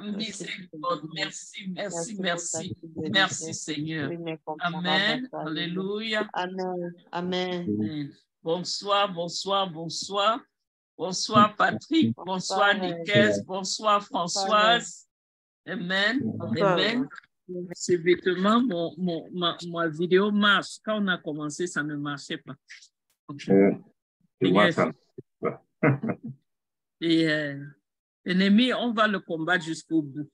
Merci, merci, merci, merci, merci, Seigneur. Amen. Alléluia. Amen. Amen. Bonsoir, bonsoir, bonsoir. Bonsoir, Patrick. Bonsoir, Nicaise. Bonsoir, Françoise. Amen. Amen. Ce vêtement, mon, mon, ma, ma vidéo marche. Quand on a commencé, ça ne marchait pas. Euh. Et euh, l'ennemi, on va le combattre jusqu'au bout.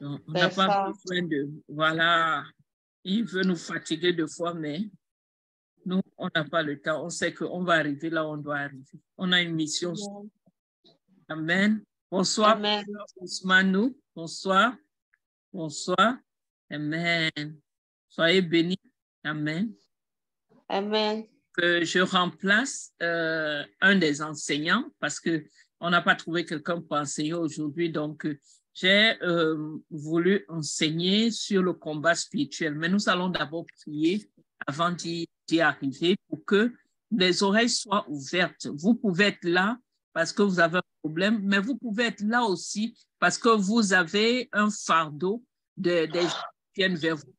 Donc, on n'a pas besoin de. Voilà. Il veut nous fatiguer deux fois, mais nous, on n'a pas le temps. On sait qu'on va arriver là où on doit arriver. On a une mission. Amen. Bonsoir, Amen. Ousmane. Bonsoir. Bonsoir. Amen. Soyez bénis. Amen. Amen. Que je remplace euh, un des enseignants parce que on n'a pas trouvé quelqu'un pour enseigner aujourd'hui. Donc, euh, j'ai euh, voulu enseigner sur le combat spirituel. Mais nous allons d'abord prier avant d'y d'y arriver pour que les oreilles soient ouvertes. Vous pouvez être là parce que vous avez un problème, mais vous pouvez être là aussi parce que vous avez un fardeau de, des gens qui viennent vers vous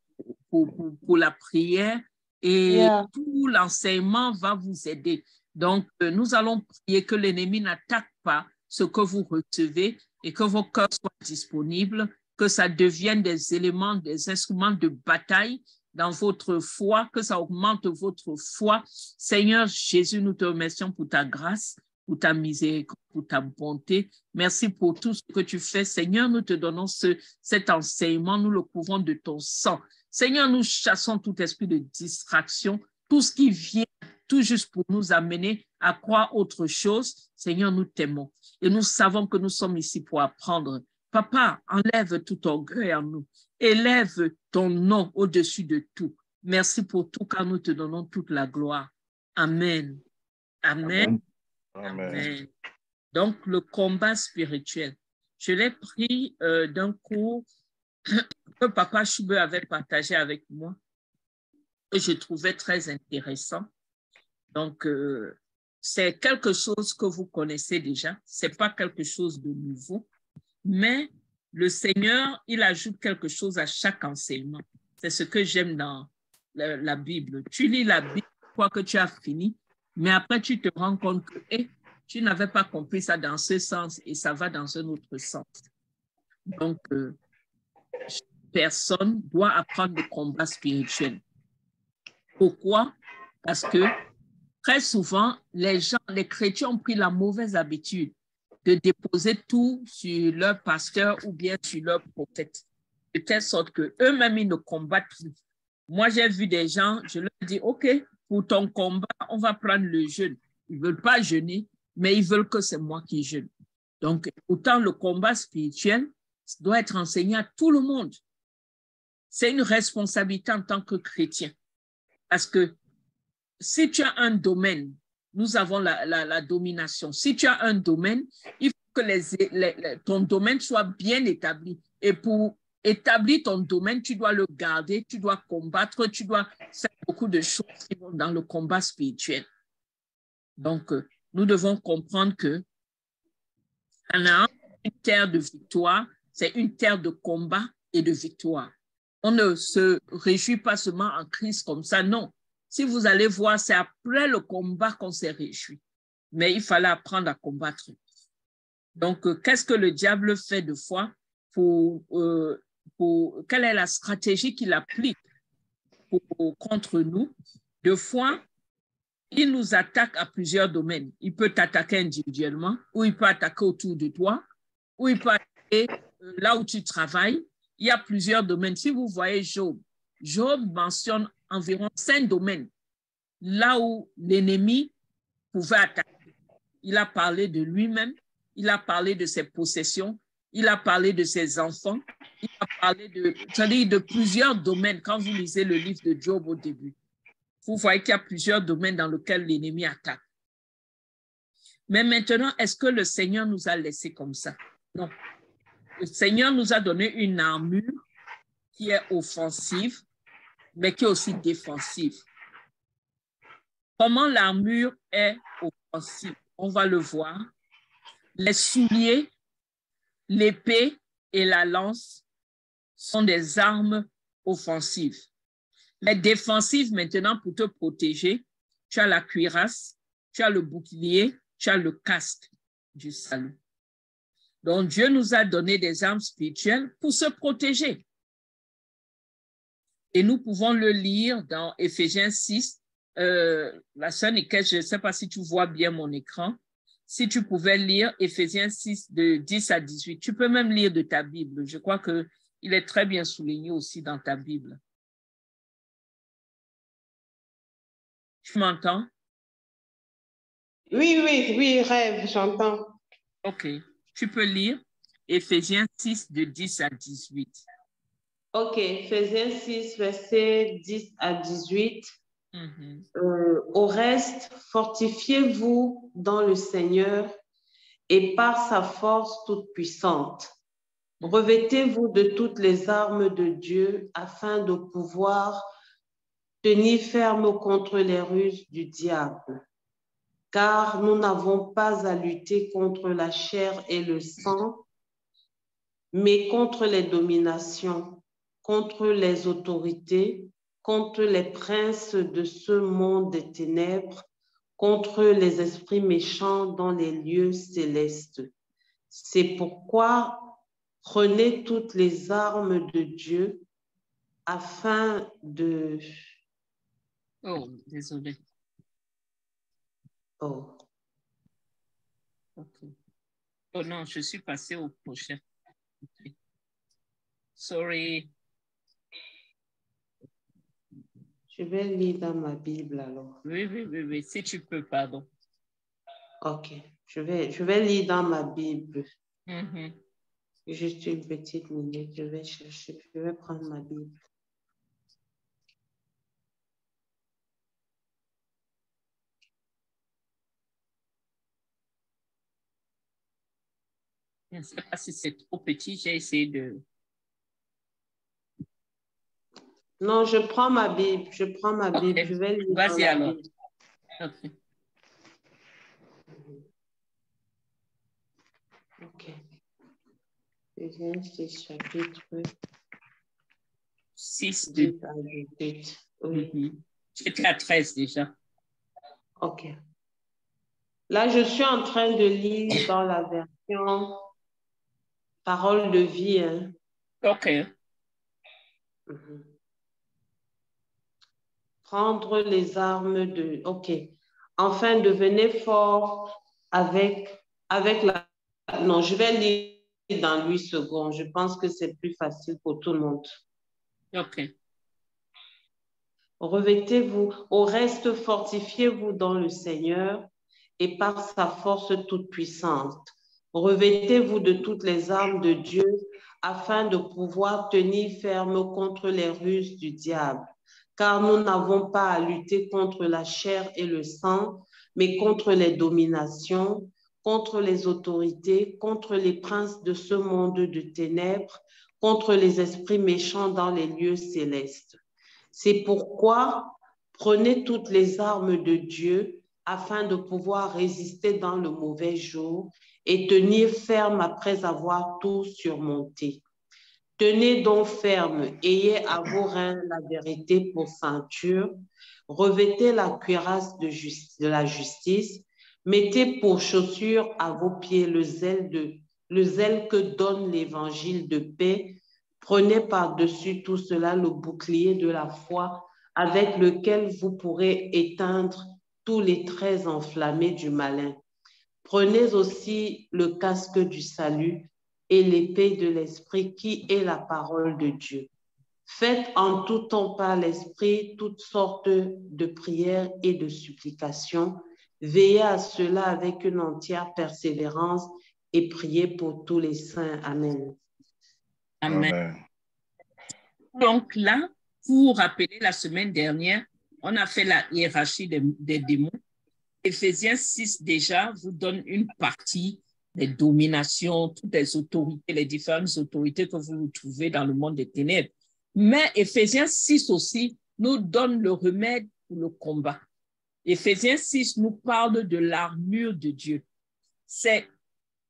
pour, pour, pour la prière et Yeah. tout l'enseignement va vous aider. Donc, euh, nous allons prier que l'ennemi n'attaque pas ce que vous recevez et que vos cœurs soient disponibles, que ça devienne des éléments, des instruments de bataille dans votre foi, que ça augmente votre foi. Seigneur Jésus, nous te remercions pour ta grâce, pour ta miséricorde, pour ta bonté. Merci pour tout ce que tu fais. Seigneur, nous te donnons ce, cet enseignement, nous le couvrons de ton sang. Seigneur, nous chassons tout esprit de distraction, tout ce qui vient tout juste pour nous amener à croire autre chose. Seigneur, nous t'aimons et nous savons que nous sommes ici pour apprendre. Papa, enlève tout orgueil en nous. Élève ton nom au-dessus de tout. Merci pour tout, car nous te donnons toute la gloire. Amen. Amen. Amen. Amen. Donc, le combat spirituel. Je l'ai pris euh, d'un cours que Papa Choube avait partagé avec moi et je trouvais très intéressant. Donc, euh, c'est quelque chose que vous connaissez déjà, c'est pas quelque chose de nouveau, mais le Seigneur, il ajoute quelque chose à chaque enseignement. C'est ce que j'aime dans la, Bible. Tu lis la Bible, quoi que tu as fini, mais après tu te rends compte que eh, tu n'avais pas compris ça dans ce sens et ça va dans un autre sens. Donc, euh, personne doit apprendre le combat spirituel. Pourquoi? Parce que très souvent, les gens, les chrétiens ont pris la mauvaise habitude de déposer tout sur leur pasteur ou bien sur leur prophète, de telle sorte que eux-mêmes ils ne combattent plus. Moi, j'ai vu des gens, je leur dis, OK, pour ton combat, on va prendre le jeûne. Ils ne veulent pas jeûner, mais ils veulent que c'est moi qui jeûne. Donc, autant le combat spirituel doit être enseigné à tout le monde. C'est une responsabilité en tant que chrétien. Parce que si tu as un domaine, nous avons la, domination. Si tu as un domaine, il faut que les, ton domaine soit bien établi. Et pour établir ton domaine, tu dois le garder, tu dois combattre, tu dois faire beaucoup de choses dans le combat spirituel. Donc, euh, nous devons comprendre que Canaan, une terre de victoire, c'est une terre de combat et de victoire. On ne se réjouit pas seulement en Christ comme ça, non. Si vous allez voir, c'est après le combat qu'on s'est réjoui. Mais il fallait apprendre à combattre. Donc, euh, qu'est-ce que le diable fait de fois pour, euh, pour quelle est la stratégie qu'il applique contre nous? De fois, il nous attaque à plusieurs domaines. Il peut t'attaquer individuellement, ou il peut attaquer autour de toi, ou il peut attaquer euh, là où tu travailles. Il y a plusieurs domaines. Si vous voyez Job, Job mentionne environ cinq domaines là où l'ennemi pouvait attaquer. Il a parlé de lui-même, il a parlé de ses possessions, il a parlé de ses enfants, il a parlé de, de plusieurs domaines quand vous lisez le livre de Job au début. Vous voyez qu'il y a plusieurs domaines dans lesquels l'ennemi attaque. Mais maintenant, est-ce que le Seigneur nous a laissé comme ça? Non. Le Seigneur nous a donné une armure qui est offensive, mais qui est aussi défensive. Comment l'armure est offensive? On va le voir. Les souliers, l'épée et la lance sont des armes offensives. Les défensives, maintenant, pour te protéger, tu as la cuirasse, tu as le bouclier, tu as le casque du salut. Donc, Dieu nous a donné des armes spirituelles pour se protéger. Et nous pouvons le lire dans Éphésiens 6. Euh, la sœur Nickel, je ne sais pas si tu vois bien mon écran. Si tu pouvais lire Éphésiens 6 de 10 à 18, tu peux même lire de ta Bible. Je crois qu'il est très bien souligné aussi dans ta Bible. Tu m'entends? Oui, oui, oui, rêve, j'entends. OK. Tu peux lire Éphésiens 6 de 10 à 18. OK, Éphésiens 6, versets 10 à 18. Mm-hmm. Euh, au reste, fortifiez-vous dans le Seigneur et par sa force toute puissante. Revêtez-vous de toutes les armes de Dieu afin de pouvoir tenir ferme contre les ruses du diable car nous n'avons pas à lutter contre la chair et le sang, mais contre les dominations, contre les autorités, contre les princes de ce monde des ténèbres, contre les esprits méchants dans les lieux célestes. C'est pourquoi prenez toutes les armes de Dieu afin de... Oh, désolé. Oh. Oh non, je suis passé au prochain. Sorry. Je vais lire dans ma Bible alors. Oui, oui, oui, oui, si tu peux, pardon. Ok, je vais, je vais lire dans ma Bible. Mm Juste une petite minute, je vais chercher, je vais prendre ma Bible. Je ne sais pas si c'est trop petit, j'ai essayé de... Non, je prends ma Bible, je prends ma Bible, je vais lire. Vas-y alors. Ok. Ok. C'est chapitre 6 de... Oui. J'étais à 13 déjà. Ok. Là, je suis en train de lire dans la version Parole de vie. Hein. OK. Mhm. Prendre les armes de... OK. Enfin, devenez fort avec, avec la... Non, je vais lire dans 8 secondes. Je pense que c'est plus facile pour tout le monde. OK. Revêtez-vous, au reste, fortifiez-vous dans le Seigneur et par sa force toute puissante. Revêtez-vous de toutes les armes de Dieu afin de pouvoir tenir ferme contre les ruses du diable. Car nous n'avons pas à lutter contre la chair et le sang, mais contre les dominations, contre les autorités, contre les princes de ce monde de ténèbres, contre les esprits méchants dans les lieux célestes. C'est pourquoi prenez toutes les armes de Dieu afin de pouvoir résister dans le mauvais jour et tenir ferme après avoir tout surmonté. Tenez donc ferme, ayez à vos reins la vérité pour ceinture, revêtez la cuirasse de, la justice, mettez pour chaussure à vos pieds le zèle, de, le zèle que donne l'évangile de paix, prenez par-dessus tout cela le bouclier de la foi avec lequel vous pourrez éteindre tous les traits enflammés du malin. Prenez aussi le casque du salut et l'épée de l'Esprit qui est la parole de Dieu. Faites en tout temps par l'Esprit toutes sortes de prières et de supplications. Veillez à cela avec une entière persévérance et priez pour tous les saints. Amen. Amen. Donc là, pour rappeler la semaine dernière, on a fait la hiérarchie des, des démons Éphésiens 6 déjà vous donne une partie des dominations, toutes les autorités, les différentes autorités que vous trouvez dans le monde des ténèbres. Mais Éphésiens 6 aussi nous donne le remède pour le combat. Éphésiens 6 nous parle de l'armure de Dieu. C'est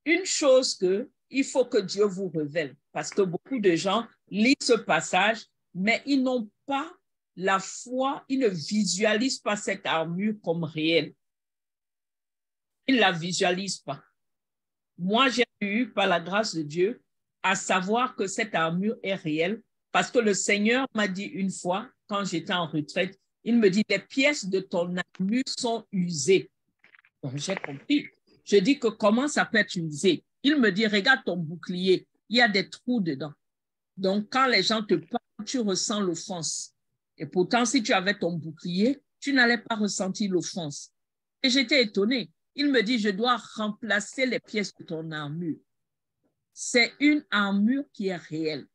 une chose que il faut que Dieu vous révèle parce que beaucoup de gens lisent ce passage, mais ils n'ont pas la foi, ils ne visualisent pas cette armure comme réelle. Ils ne la visualisent pas. Moi, j'ai eu, par la grâce de Dieu, à savoir que cette armure est réelle parce que le Seigneur m'a dit une fois, quand j'étais en retraite, il me dit, les pièces de ton armure sont usées. Donc, j'ai compris. Je dis que comment ça peut être usé? Il me dit, regarde ton bouclier, il y a des trous dedans. Donc, quand les gens te parlent, tu ressens l'offense. Et pourtant, si tu avais ton bouclier, tu n'allais pas ressentir l'offense. Et j'étais étonnée. Il me dit, je dois remplacer les pièces de ton armure. C'est une armure qui est réelle.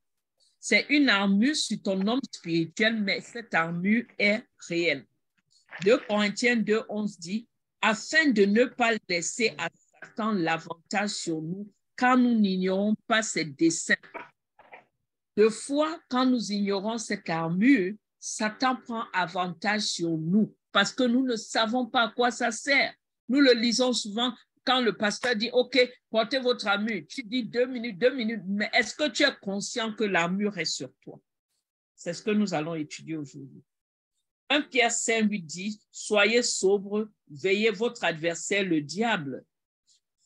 C'est une armure sur ton homme spirituel, mais cette armure est réelle. 2 Corinthiens 2, 11 dit, afin de ne pas laisser à Satan l'avantage sur nous, car nous n'ignorons pas ses desseins. De fois, quand nous ignorons cette armure, Satan prend avantage sur nous parce que nous ne savons pas à quoi ça sert. Nous le lisons souvent quand le pasteur dit, OK, portez votre armure. Tu dis deux minutes, deux minutes, mais est-ce que tu es conscient que l'armure est sur toi? C'est ce que nous allons étudier aujourd'hui. 1 Pierre 5, 8 dit, soyez sobre, veillez votre adversaire, le diable,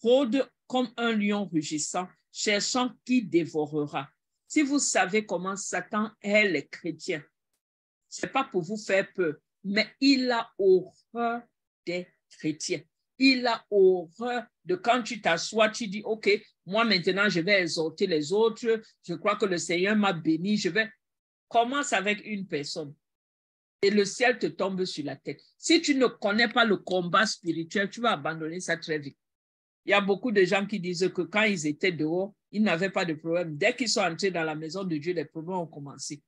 rôde comme un lion rugissant, cherchant qui dévorera. Si vous savez comment Satan est les chrétiens, ce n'est pas pour vous faire peur, mais il a horreur des chrétiens. Il a horreur de quand tu t'assois, tu dis, OK, moi maintenant je vais exhorter les autres, je crois que le Seigneur m'a béni, je vais. Commence avec une personne et le ciel te tombe sur la tête. Si tu ne connais pas le combat spirituel, tu vas abandonner ça très vite. Il y a beaucoup de gens qui disent que quand ils étaient dehors, ils n'avaient pas de problème. Dès qu'ils sont entrés dans la maison de Dieu, les problèmes ont commencé.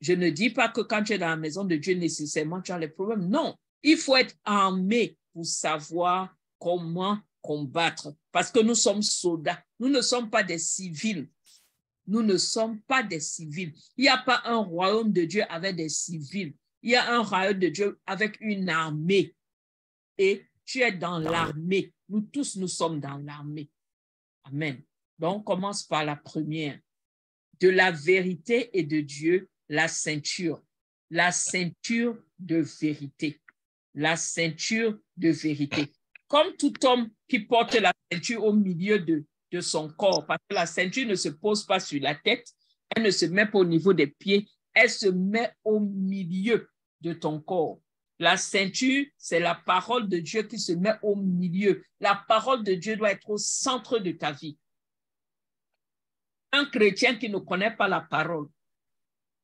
Je ne dis pas que quand tu es dans la maison de Dieu, nécessairement, tu as les problèmes. Non, il faut être armé pour savoir comment combattre. Parce que nous sommes soldats. Nous ne sommes pas des civils. Nous ne sommes pas des civils. Il n'y a pas un royaume de Dieu avec des civils. Il y a un royaume de Dieu avec une armée. Et tu es dans l'armée. Nous tous, nous sommes dans l'armée. Amen. Donc, on commence par la première. De la vérité et de Dieu, la ceinture. La ceinture de vérité. La ceinture de vérité. Comme tout homme qui porte la ceinture au milieu de, son corps, parce que la ceinture ne se pose pas sur la tête, elle ne se met pas au niveau des pieds, elle se met au milieu de ton corps. La ceinture, c'est la parole de Dieu qui se met au milieu. La parole de Dieu doit être au centre de ta vie. Un chrétien qui ne connaît pas la parole,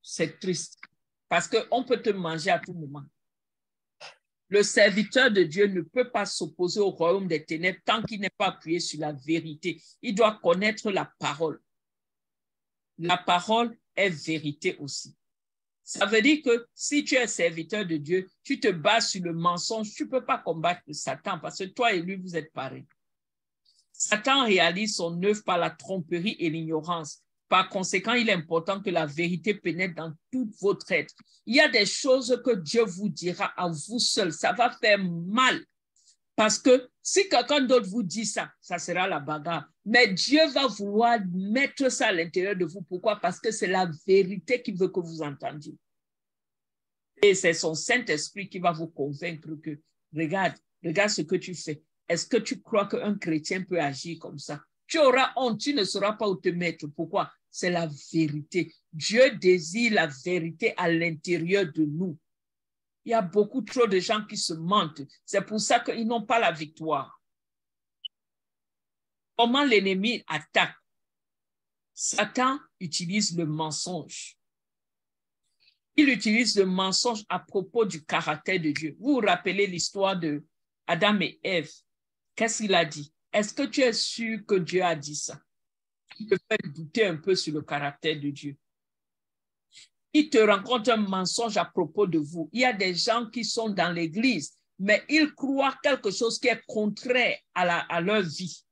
c'est triste parce qu'on peut te manger à tout moment. Le serviteur de Dieu ne peut pas s'opposer au royaume des ténèbres tant qu'il n'est pas appuyé sur la vérité. Il doit connaître la parole. La parole est vérité aussi. Ça veut dire que si tu es serviteur de Dieu, tu te bases sur le mensonge, tu ne peux pas combattre Satan parce que toi et lui, vous êtes pareils. Satan réalise son œuvre par la tromperie et l'ignorance. Par conséquent, il est important que la vérité pénètre dans tout votre être. Il y a des choses que Dieu vous dira à vous seul. Ça va faire mal. Parce que si quelqu'un d'autre vous dit ça, ça sera la bagarre. Mais Dieu va vouloir mettre ça à l'intérieur de vous. Pourquoi? Parce que c'est la vérité qui veut que vous entendiez. Et c'est son Saint-Esprit qui va vous convaincre que, regarde, regarde ce que tu fais. Est-ce que tu crois qu'un chrétien peut agir comme ça? Tu auras honte, tu ne sauras pas où te mettre. Pourquoi? C'est la vérité. Dieu désire la vérité à l'intérieur de nous. Il y a beaucoup trop de gens qui se mentent. C'est pour ça qu'ils n'ont pas la victoire. Comment l'ennemi attaque? Satan utilise le mensonge. Il utilise le mensonge à propos du caractère de Dieu. Vous vous rappelez l'histoire de Adam et Ève? Qu'est-ce qu'il a dit? Est-ce que tu es sûr que Dieu a dit ça? Te fait douter un peu sur le caractère de Dieu. Il te rencontre un mensonge à propos de vous. Il y a des gens qui sont dans l'église, mais ils croient quelque chose qui est contraire à, à leur vie.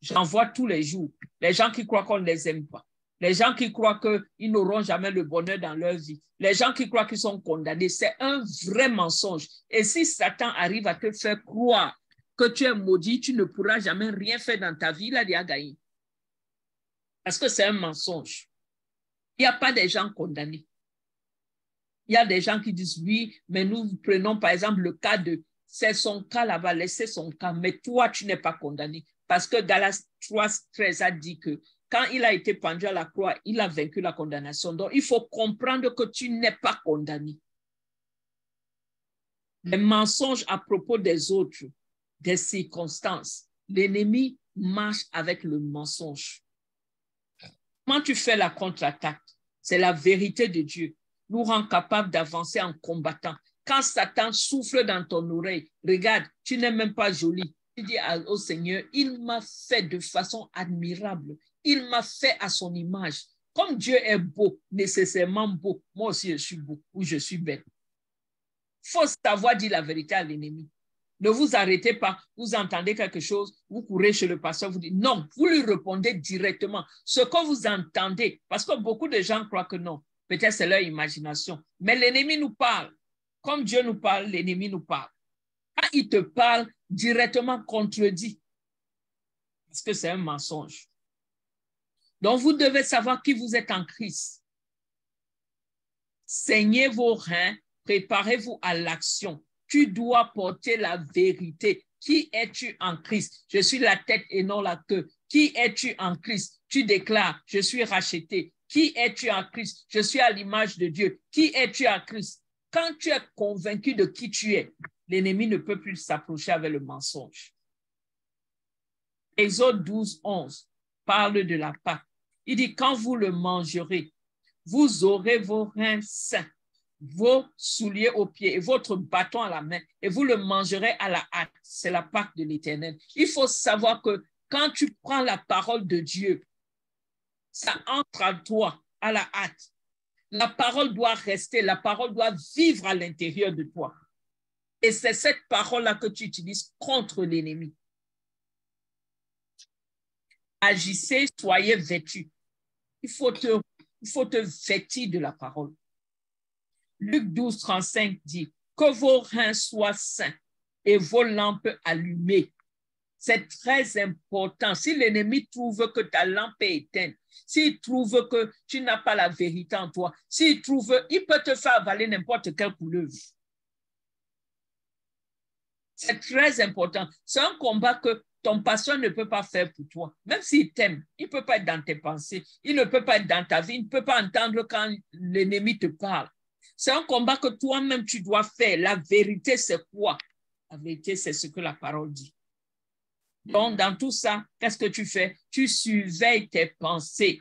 J'en vois tous les jours. Les gens qui croient qu'on ne les aime pas. Les gens qui croient qu'ils n'auront jamais le bonheur dans leur vie. Les gens qui croient qu'ils sont condamnés. C'est un vrai mensonge. Et si Satan arrive à te faire croire que tu es maudit, tu ne pourras jamais rien faire dans ta vie, il a gagné. Parce que c'est un mensonge. Il n'y a pas des gens condamnés. Il y a des gens qui disent oui, mais nous prenons par exemple le cas de c'est son cas là-bas, laissez son cas, mais toi, tu n'es pas condamné. Parce que Galas 3, 13 a dit que quand il a été pendu à la croix, il a vaincu la condamnation. Donc, il faut comprendre que tu n'es pas condamné. Les mensonges à propos des autres, des circonstances, l'ennemi marche avec le mensonge. Comment tu fais la contre-attaque? C'est la vérité de Dieu nous rend capable d'avancer en combattant. Quand Satan souffle dans ton oreille, regarde, tu n'es même pas jolie. Tu dis au Seigneur, il m'a fait de façon admirable. Il m'a fait à son image. Comme Dieu est beau, nécessairement beau, moi aussi je suis beau ou je suis belle. faut savoir dire la vérité à l'ennemi. Ne vous arrêtez pas, vous entendez quelque chose, vous courez chez le pasteur, vous dites non, vous lui répondez directement ce que vous entendez, parce que beaucoup de gens croient que non. Peut-être c'est leur imagination. Mais l'ennemi nous parle. Comme Dieu nous parle, l'ennemi nous parle. Quand il te parle, directement contredit. Parce que c'est un mensonge. Donc, vous devez savoir qui vous êtes en Christ. Saignez vos reins, préparez-vous à l'action. Tu dois porter la vérité. Qui es-tu en Christ? Je suis la tête et non la queue. Qui es-tu en Christ? Tu déclares, je suis racheté. Qui es-tu en Christ? Je suis à l'image de Dieu. Qui es-tu en Christ? Quand tu es convaincu de qui tu es, l'ennemi ne peut plus s'approcher avec le mensonge. Exode 12, 11 parle de la Pâque. Il dit, quand vous le mangerez, vous aurez vos reins sains, vos souliers aux pieds et votre bâton à la main, et vous le mangerez à la hâte. C'est la Pâque de l'Éternel. Il faut savoir que quand tu prends la parole de Dieu, ça entre à toi à la hâte. La parole doit rester, la parole doit vivre à l'intérieur de toi. Et c'est cette parole-là que tu utilises contre l'ennemi. Agissez, soyez vêtus. Il faut te, il faut te vêtir de la parole. Luc 12, 35 dit, que vos reins soient sains et vos lampes allumées. C'est très important. Si l'ennemi trouve que ta lampe est éteinte, s'il trouve que tu n'as pas la vérité en toi, s'il trouve, il peut te faire avaler n'importe quelle couleuvre. C'est très important. C'est un combat que ton pasteur ne peut pas faire pour toi. Même s'il t'aime, il ne peut pas être dans tes pensées, il ne peut pas être dans ta vie, il ne peut pas entendre quand l'ennemi te parle. C'est un combat que toi-même tu dois faire. La vérité, c'est quoi? La vérité, c'est ce que la parole dit. Donc, dans tout ça, qu'est-ce que tu fais? Tu surveilles tes pensées.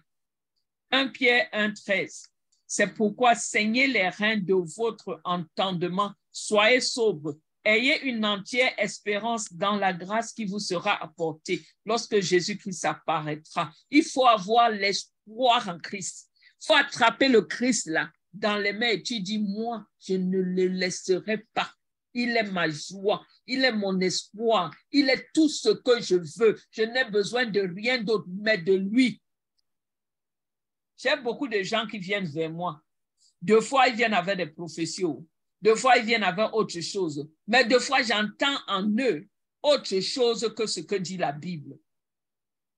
1 Pierre 1, 13. C'est pourquoi saignez les reins de votre entendement, soyez sobres, ayez une entière espérance dans la grâce qui vous sera apportée lorsque Jésus-Christ apparaîtra. Il faut avoir l'espoir en Christ. Il faut attraper le Christ là dans les mains et tu dis, moi, je ne le laisserai pas il est ma joie, il est mon espoir, il est tout ce que je veux. Je n'ai besoin de rien d'autre, mais de lui. J'ai beaucoup de gens qui viennent vers moi. Deux fois, ils viennent avec des professions. Deux fois, ils viennent avec autre chose. Mais deux fois, j'entends en eux autre chose que ce que dit la Bible.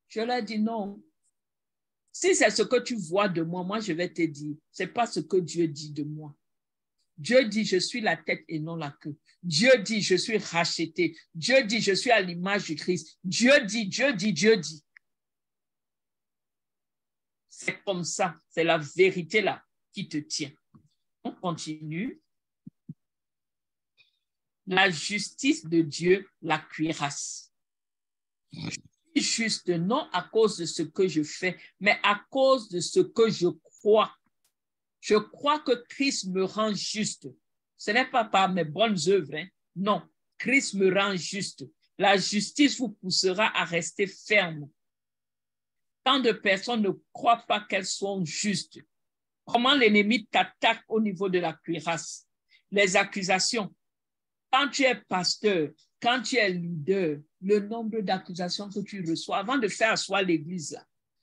Je leur dis non. Si c'est ce que tu vois de moi, moi, je vais te dire, c'est pas ce que Dieu dit de moi. Dieu dit, je suis la tête et non la queue. Dieu dit, je suis racheté. Dieu dit, je suis à l'image du Christ. Dieu dit, Dieu dit, Dieu dit. C'est comme ça, c'est la vérité là qui te tient. On continue. La justice de Dieu, la cuirasse. Juste non à cause de ce que je fais, mais à cause de ce que je crois je crois que Christ me rend juste. Ce n'est pas par mes bonnes œuvres. Hein. Non, Christ me rend juste. La justice vous poussera à rester ferme. Tant de personnes ne croient pas qu'elles sont justes. Comment l'ennemi t'attaque au niveau de la cuirasse? Les accusations. Quand tu es pasteur, quand tu es leader, le nombre d'accusations que tu reçois avant de faire asseoir l'église,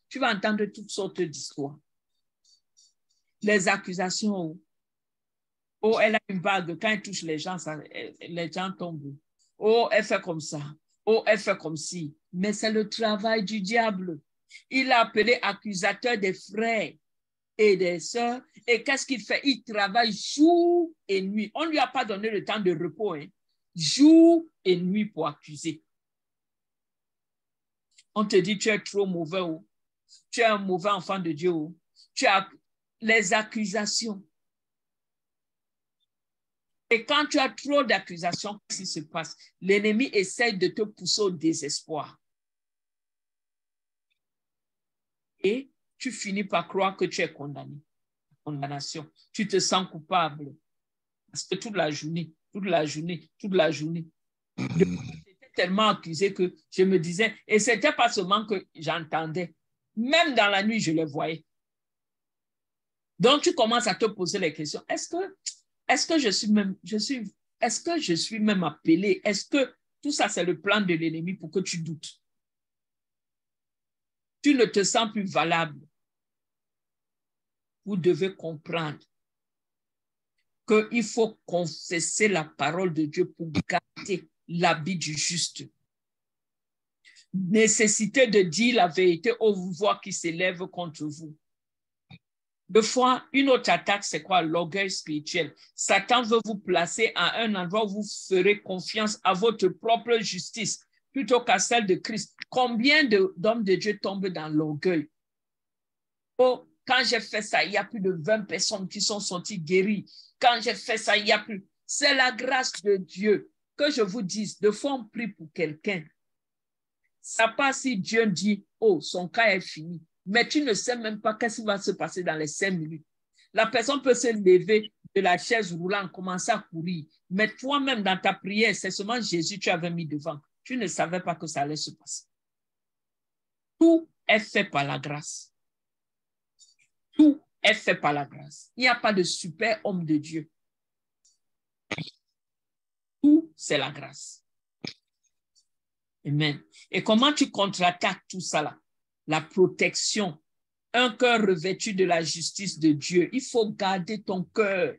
tu vas entendre toutes sortes d'histoires les accusations. Oh, elle a une bague, quand elle touche les gens, les gens tombent. Oh, elle fait comme ça. Oh, elle fait comme si. Mais c'est le travail du diable. Il a appelé accusateur des frères et des sœurs. Et qu'est-ce qu'il fait? Il travaille jour et nuit. On ne lui a pas donné le temps de repos. Hein? Jour et nuit pour accuser. On te dit, tu es trop mauvais. Oh. Tu es un mauvais enfant de Dieu. Oh. Tu as les accusations. Et quand tu as trop d'accusations, qu'est-ce qui se passe? L'ennemi essaie de te pousser au désespoir. Et tu finis par croire que tu es condamné. Condamnation. Tu te sens coupable. Parce que toute la journée, toute la journée, toute la journée, tellement accusé que je me disais, et ce n'était pas seulement que j'entendais, même dans la nuit, je le voyais. Donc, tu commences à te poser les questions. Est-ce que est-ce que je suis même, je suis, est-ce que je suis même appelé? Est-ce que tout ça, c'est le plan de l'ennemi pour que tu doutes? Tu ne te sens plus valable. Vous devez comprendre qu'il faut confesser la parole de Dieu pour garder l'habit du juste. Nécessité de dire la vérité aux voix qui s'élèvent contre vous. Deux fois, une autre attaque, c'est quoi? L'orgueil spirituel. Satan veut vous placer à un endroit où vous ferez confiance à votre propre justice plutôt qu'à celle de Christ. Combien d'hommes de, Dieu tombent dans l'orgueil? Oh, quand j'ai fait ça, il y a plus de 20 personnes qui sont sorties guéries. Quand j'ai fait ça, il y a plus. C'est la grâce de Dieu. Que je vous dise, de fois on prie pour quelqu'un. Ça passe si Dieu dit, oh, son cas est fini mais tu ne sais même pas qu'est-ce qui va se passer dans les cinq minutes. La personne peut se lever de la chaise roulante, commencer à courir, mais toi-même dans ta prière, c'est seulement Jésus que tu avais mis devant. Tu ne savais pas que ça allait se passer. Tout est fait par la grâce. Tout est fait par la grâce. Il n'y a pas de super homme de Dieu. C'est la grâce. Amen. Et comment tu contre-attaques tout ça là? la protection, un cœur revêtu de la justice de Dieu. Il faut garder ton cœur.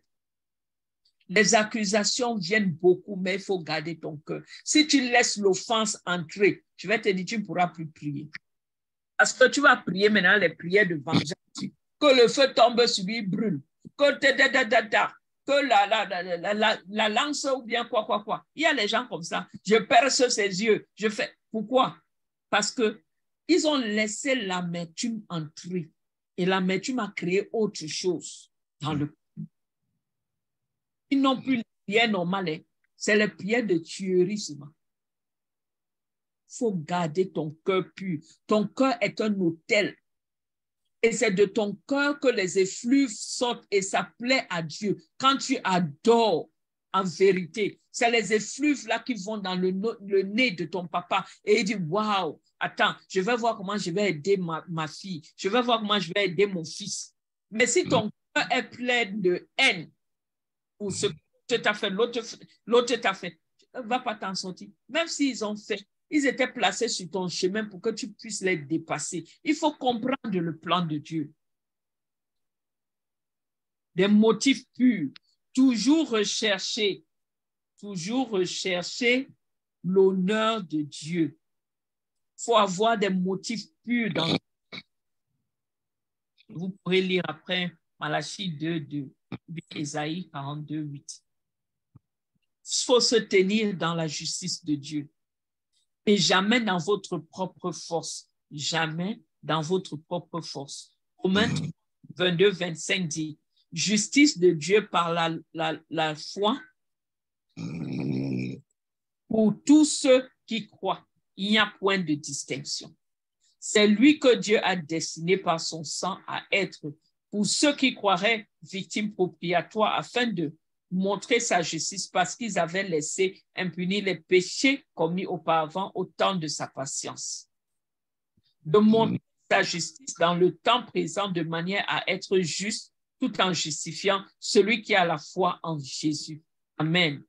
Les accusations viennent beaucoup, mais il faut garder ton cœur. Si tu laisses l'offense entrer, tu vas te dire, tu ne pourras plus prier. Parce que tu vas prier maintenant les prières de vengeance. Que le feu tombe sur lui, brûle. Que, que la, la, la, la, lance ou bien quoi, quoi, quoi. Il y a les gens comme ça. Je perce ses yeux. Je fais. Pourquoi? Parce que ils ont laissé l'amertume entrer. Et l'amertume a créé autre chose dans le Ils n'ont plus les prières normales. Hein. C'est les prières de tuerie. Il faut garder ton cœur pur. Ton cœur est un hôtel. Et c'est de ton cœur que les effluves sortent et ça plaît à Dieu. Quand tu adores en vérité, c'est les effluves là qui vont dans le, nez de ton papa et il dit Waouh, attends, je vais voir comment je vais aider ma, fille, je vais voir comment je vais aider mon fils. Mais si ton cœur est plein de haine pour ce que tu as fait, l'autre t'a fait, ne va pas t'en sortir. Même s'ils ont fait, ils étaient placés sur ton chemin pour que tu puisses les dépasser. Il faut comprendre le plan de Dieu. Des motifs purs, toujours rechercher, toujours rechercher l'honneur de Dieu faut avoir des motifs purs dans Vous pourrez lire après Malachie 2, 2, Ésaïe 42, 8. Il faut se tenir dans la justice de Dieu et jamais dans votre propre force. Jamais dans votre propre force. Romains 22, 25 dit, justice de Dieu par la, la, la foi pour tous ceux qui croient il n'y a point de distinction. C'est lui que Dieu a destiné par son sang à être, pour ceux qui croiraient, victimes propitiatoires afin de montrer sa justice parce qu'ils avaient laissé impunis les péchés commis auparavant au temps de sa patience. De montrer sa justice dans le temps présent de manière à être juste tout en justifiant celui qui a la foi en Jésus. Amen.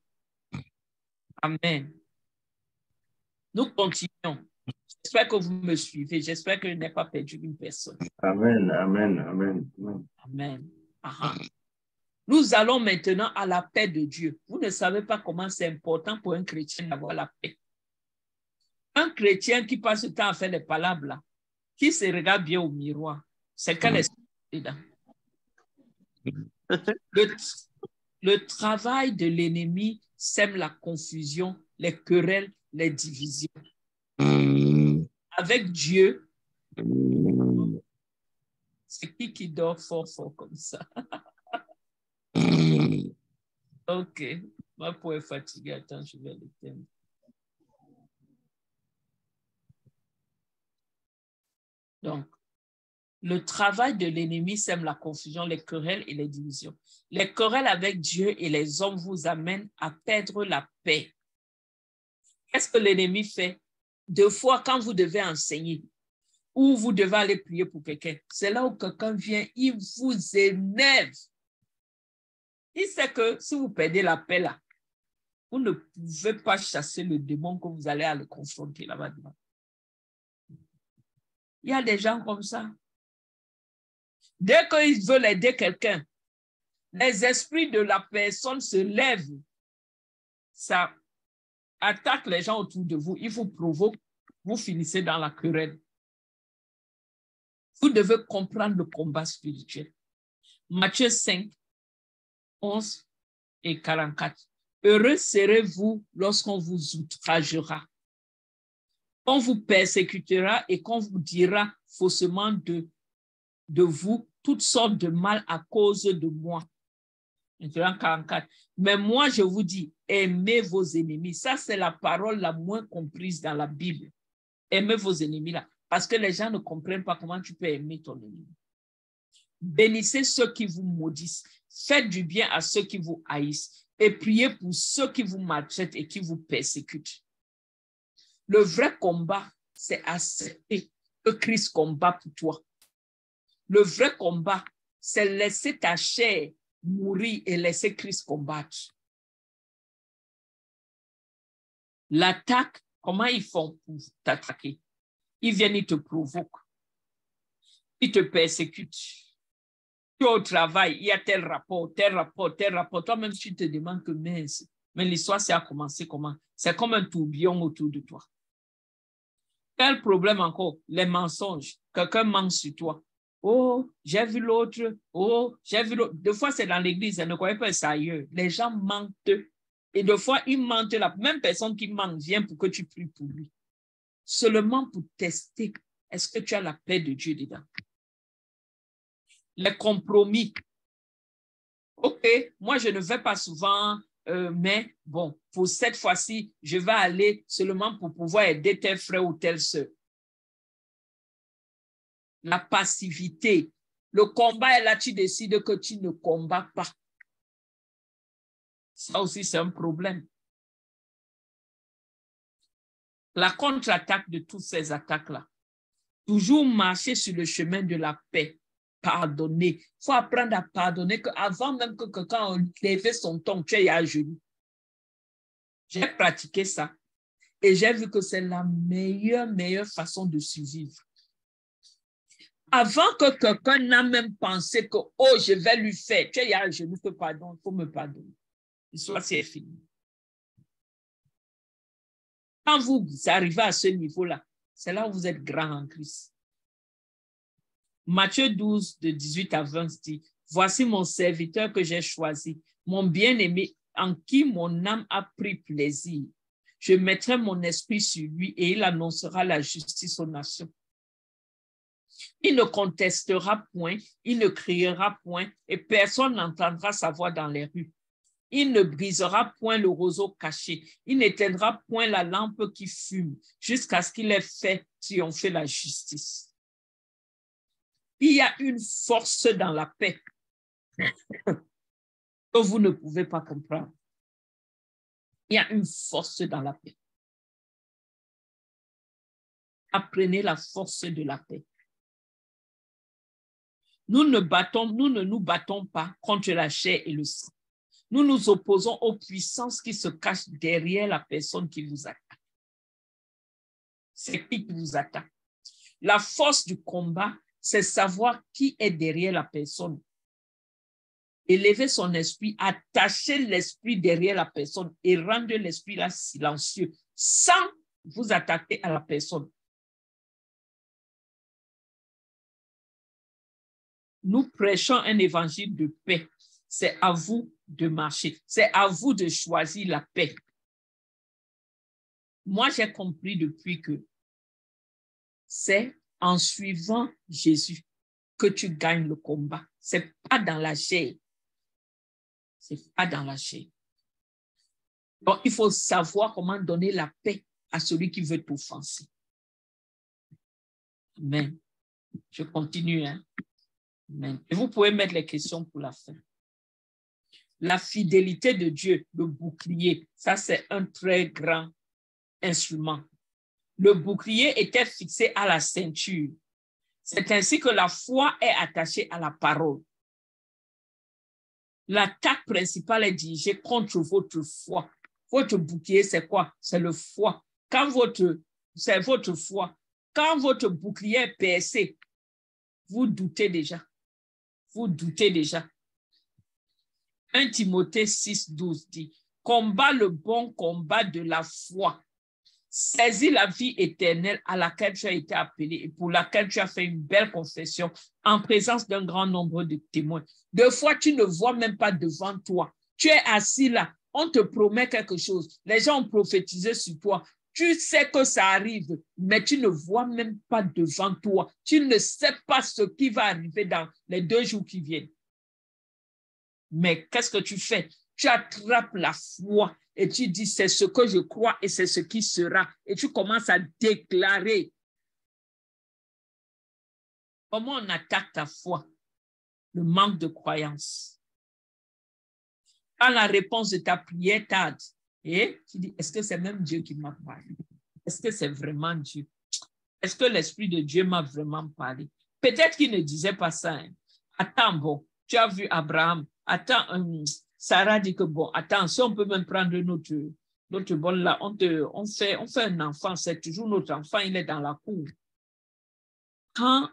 Amen. Nous continuons. J'espère que vous me suivez. J'espère que je n'ai pas perdu une personne. Amen, amen, amen. Amen. Nous allons maintenant à la paix de Dieu. Vous ne savez pas comment c'est important pour un chrétien d'avoir la paix. Un chrétien qui passe le temps à faire des palabres, là, qui se regarde bien au miroir, c'est quel esprit dedans? Le, le travail de l'ennemi sème la confusion, les querelles, les divisions. Avec Dieu, c'est qui qui dort fort, fort comme ça? ok, moi pour être fatigué, attends, je vais l'éteindre. Donc, le travail de l'ennemi sème la confusion, les querelles et les divisions. Les querelles avec Dieu et les hommes vous amènent à perdre la paix. Qu'est-ce que l'ennemi fait? Deux fois, quand vous devez enseigner ou vous devez aller prier pour quelqu'un, c'est là où quelqu'un vient, il vous énerve. Il sait que si vous perdez la paix là, vous ne pouvez pas chasser le démon que vous allez à le confronter là-bas. Il y a des gens comme ça. Dès qu'ils veulent aider quelqu'un, les esprits de la personne se lèvent. Ça attaque les gens autour de vous. Il vous provoque. Vous finissez dans la querelle. Vous devez comprendre le combat spirituel. Matthieu 5, 11 et 44. Heureux serez-vous lorsqu'on vous outragera, qu'on vous persécutera et qu'on vous dira faussement de, de vous toutes sortes de mal à cause de moi. 44. Mais moi, je vous dis, aimez vos ennemis. Ça, c'est la parole la moins comprise dans la Bible. Aimez vos ennemis là. Parce que les gens ne comprennent pas comment tu peux aimer ton ennemi. Bénissez ceux qui vous maudissent. Faites du bien à ceux qui vous haïssent. Et priez pour ceux qui vous maltraitent et qui vous persécutent. Le vrai combat, c'est accepter que Christ combat pour toi. Le vrai combat, c'est laisser ta chair mourir et laisser Christ combattre. L'attaque, comment ils font pour t'attaquer? Ils viennent, ils te provoquent. Ils te persécutent. Tu es au travail, il y a tel rapport, tel rapport, tel rapport. Toi-même, tu te demandes que mince. Mais l'histoire, c'est à commencer comment? C'est comme un tourbillon autour de toi. Quel problème encore? Les mensonges. Quelqu'un ment sur toi. Oh, j'ai vu l'autre. Oh, j'ai vu l'autre. Deux fois, c'est dans l'église. Elle ne croyait pas ça ailleurs. Les gens mentent. Et deux fois, ils mentent. La même personne qui ment vient pour que tu pries pour lui. Seulement pour tester. Est-ce que tu as la paix de Dieu dedans? Les compromis. OK, moi, je ne vais pas souvent, euh, mais bon, pour cette fois-ci, je vais aller seulement pour pouvoir aider tel frère ou telle soeur la passivité. Le combat est là, tu décides que tu ne combats pas. Ça aussi, c'est un problème. La contre-attaque de toutes ces attaques-là. Toujours marcher sur le chemin de la paix. Pardonner. Il faut apprendre à pardonner avant même que quelqu'un lève son ton, tu es à genoux. J'ai pratiqué ça. Et j'ai vu que c'est la meilleure, meilleure façon de survivre avant que quelqu'un n'a même pensé que, oh, je vais lui faire, tu sais, je ne peux pardon, il faut me pardonner. L'histoire, c'est fini. Quand vous arrivez à ce niveau-là, c'est là où vous êtes grand en Christ. Matthieu 12, de 18 à 20 dit, Voici mon serviteur que j'ai choisi, mon bien-aimé, en qui mon âme a pris plaisir. Je mettrai mon esprit sur lui et il annoncera la justice aux nations. Il ne contestera point, il ne criera point, et personne n'entendra sa voix dans les rues. Il ne brisera point le roseau caché, il n'éteindra point la lampe qui fume, jusqu'à ce qu'il ait fait triompher la justice. Il y a une force dans la paix que vous ne pouvez pas comprendre. Il y a une force dans la paix. Apprenez la force de la paix. Nous ne, nous battons pas contre la chair et le sang. Nous nous opposons aux puissances qui se cachent derrière la personne qui vous attaque. C'est qui qui vous attaque. La force du combat, c'est savoir qui est derrière la personne. Élever son esprit, attacher l'esprit derrière la personne et rendre l'esprit là silencieux, sans vous attaquez à la personne. Nous prêchons un évangile de paix. C'est à vous de marcher. C'est à vous de choisir la paix. Moi, j'ai compris depuis que c'est en suivant Jésus que tu gagnes le combat. C'est pas dans la chair. C'est pas dans la chair. Donc, il faut savoir comment donner la paix à celui qui veut t'offenser. Amen. Je continue. Hein? Amen. Vous pouvez mettre les questions pour la fin. La fidélité de Dieu, le bouclier, ça c'est un très grand instrument. Le bouclier était fixé à la ceinture. C'est ainsi que la foi est attachée à la parole. L'attaque principale est dirigée contre votre foi. Votre bouclier, c'est quoi? C'est le foi. Quand votre, c'est votre foi. Quand votre bouclier est percé, vous doutez déjà. Vous doutez déjà. 1 Timothée 6, 12 dit, combat le bon combat de la foi saisis la vie éternelle à laquelle tu as été appelé et pour laquelle tu as fait une belle confession en présence d'un grand nombre de témoins. Deux fois, tu ne vois même pas devant toi. Tu es assis là. On te promet quelque chose. Les gens ont prophétisé sur toi. Tu sais que ça arrive, mais tu ne vois même pas devant toi. Tu ne sais pas ce qui va arriver dans les deux jours qui viennent. Mais qu'est-ce que tu fais? Tu attrapes la foi et tu dis, c'est ce que je crois et c'est ce qui sera. Et tu commences à déclarer. Comment on attaque ta foi? Le manque de croyance. Quand la réponse de ta prière tarde, et tu dis, est-ce que c'est même Dieu qui m'a parlé? Est-ce que c'est vraiment Dieu? Est-ce que l'Esprit de Dieu m'a vraiment parlé? Peut-être qu'il ne disait pas ça. Hein. Attends, bon, tu as vu Abraham. Attends, hum, Sarah dit que bon, attention, on peut même prendre notre, notre bon là, on, on, fait, on fait un enfant, c'est toujours notre enfant, il est dans la cour. Quand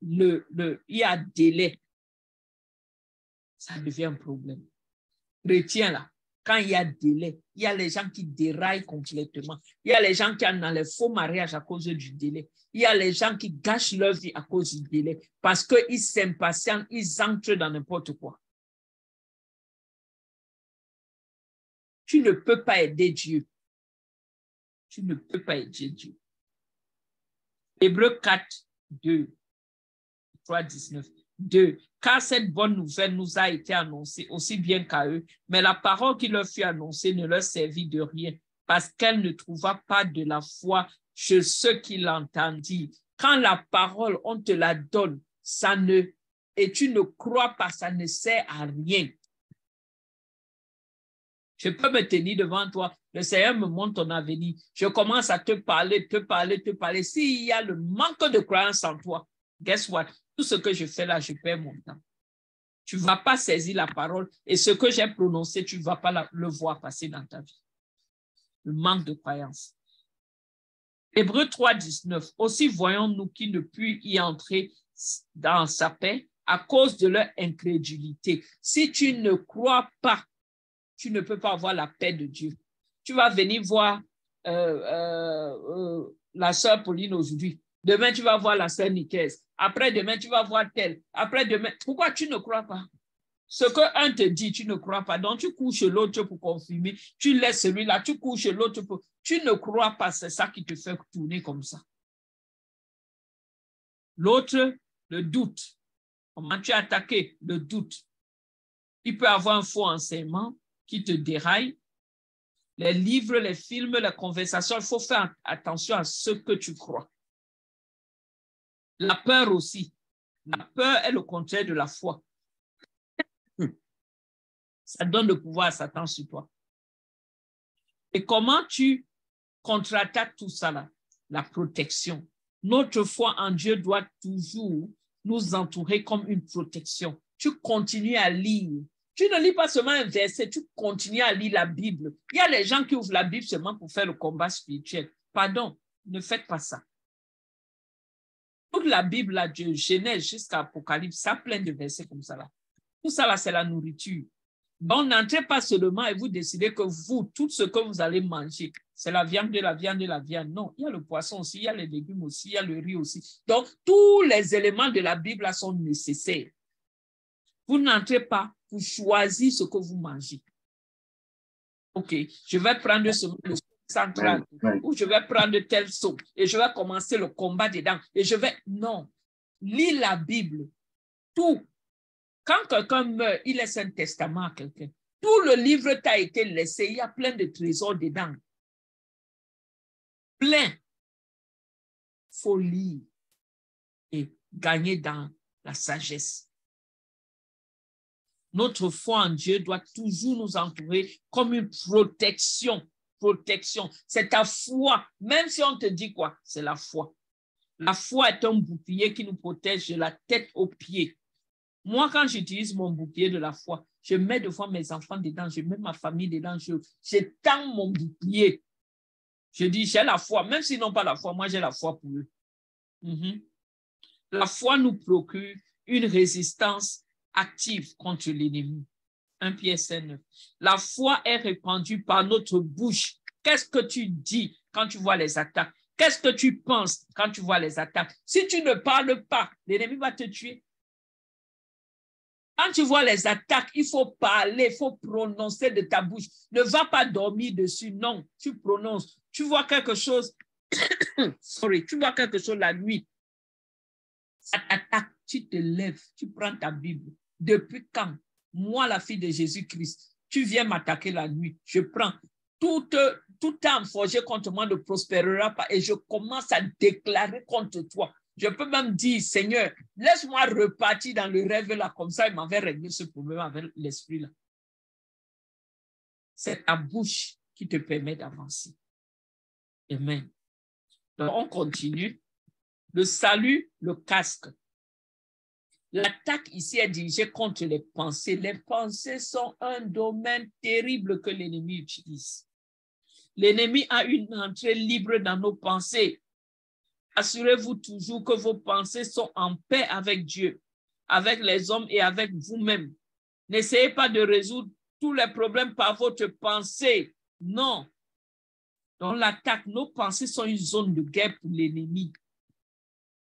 le, le, il y a délai, ça devient un problème. Retiens là, quand il y a délai, il y a les gens qui déraillent complètement. Il y a les gens qui ont dans les faux mariages à cause du délai. Il y a les gens qui gâchent leur vie à cause du délai parce qu'ils s'impatientent, ils entrent dans n'importe quoi. Tu ne peux pas aider Dieu. Tu ne peux pas aider Dieu. Hébreu 4, 2, 3, 19. 2. Car cette bonne nouvelle nous a été annoncée aussi bien qu'à eux, mais la parole qui leur fut annoncée ne leur servit de rien, parce qu'elle ne trouva pas de la foi chez ceux qui l'entendirent. Quand la parole, on te la donne, ça ne, et tu ne crois pas, ça ne sert à rien. Je peux me tenir devant toi. Le Seigneur me montre ton avenir. Je commence à te parler, te parler, te parler. S'il y a le manque de croyance en toi, guess what? Tout ce que je fais là, je perds mon temps. Tu ne vas pas saisir la parole et ce que j'ai prononcé, tu ne vas pas le voir passer dans ta vie. Le manque de croyance. Hébreu 3, 19. Aussi voyons-nous qui ne puissent y entrer dans sa paix à cause de leur incrédulité. Si tu ne crois pas tu ne peux pas avoir la paix de Dieu. Tu vas venir voir euh, euh, euh, la sœur Pauline aujourd'hui. Demain, tu vas voir la sœur Nicaise. Après demain, tu vas voir telle. Après demain, pourquoi tu ne crois pas? Ce que un te dit, tu ne crois pas. Donc, tu couches l'autre pour confirmer. Tu laisses celui-là, tu couches l'autre pour. Tu ne crois pas, c'est ça qui te fait tourner comme ça. L'autre, le doute. Comment tu as attaqué le doute? Il peut avoir un faux enseignement, qui te déraillent, les livres, les films, les conversations, il faut faire attention à ce que tu crois. La peur aussi. La peur est le contraire de la foi. Ça donne le pouvoir à Satan sur toi. Et comment tu contre-attaques tout ça là? La protection. Notre foi en Dieu doit toujours nous entourer comme une protection. Tu continues à lire, tu ne lis pas seulement un verset, tu continues à lire la Bible. Il y a les gens qui ouvrent la Bible seulement pour faire le combat spirituel. Pardon, ne faites pas ça. Toute la Bible, là, de Genèse jusqu'à Apocalypse, ça plein de versets comme ça. Là. Tout ça, là, c'est la nourriture. Donc, n'entrez pas seulement et vous décidez que vous, tout ce que vous allez manger, c'est la viande, de la viande, de la viande. Non, il y a le poisson aussi, il y a les légumes aussi, il y a le riz aussi. Donc, tous les éléments de la Bible sont nécessaires. Vous n'entrez pas pour choisir ce que vous mangez. OK, je vais prendre ce central ou je vais prendre tel saut et je vais commencer le combat dedans et je vais... Non, lis la Bible. Tout. Quand quelqu'un meurt, il laisse un testament à quelqu'un. Tout le livre t'a été laissé. Il y a plein de trésors dedans. Plein. Folie et gagner dans la sagesse. Notre foi en Dieu doit toujours nous entourer comme une protection. Protection. C'est ta foi. Même si on te dit quoi, c'est la foi. La foi est un bouclier qui nous protège de la tête aux pieds. Moi, quand j'utilise mon bouclier de la foi, je mets de fois mes enfants dedans, je mets ma famille dedans, je, j'étends mon bouclier. Je dis, j'ai la foi, même s'ils n'ont pas la foi, moi j'ai la foi pour eux. Mhm. La foi nous procure une résistance active contre l'ennemi. Un pièce 9. La foi est répandue par notre bouche. Qu'est-ce que tu dis quand tu vois les attaques? Qu'est-ce que tu penses quand tu vois les attaques? Si tu ne parles pas, l'ennemi va te tuer. Quand tu vois les attaques, il faut parler, il faut prononcer de ta bouche. Ne va pas dormir dessus, non, tu prononces. Tu vois quelque chose, sorry, tu vois quelque chose la nuit, ça t'attaque, tu te lèves, tu prends ta Bible. Depuis quand, moi, la fille de Jésus-Christ, tu viens m'attaquer la nuit, je prends toute, toute âme forgée contre moi ne prospérera pas et je commence à déclarer contre toi. Je peux même dire, Seigneur, laisse-moi repartir dans le rêve là, comme ça, il m'avait réglé ce problème avec l'esprit là. C'est ta bouche qui te permet d'avancer. Amen. Donc, on continue. Le salut, le casque. L'attaque ici est dirigée contre les pensées. Les pensées sont un domaine terrible que l'ennemi utilise. L'ennemi a une entrée libre dans nos pensées. Assurez-vous toujours que vos pensées sont en paix avec Dieu, avec les hommes et avec vous-même. N'essayez pas de résoudre tous les problèmes par votre pensée. Non. Dans l'attaque, nos pensées sont une zone de guerre pour l'ennemi.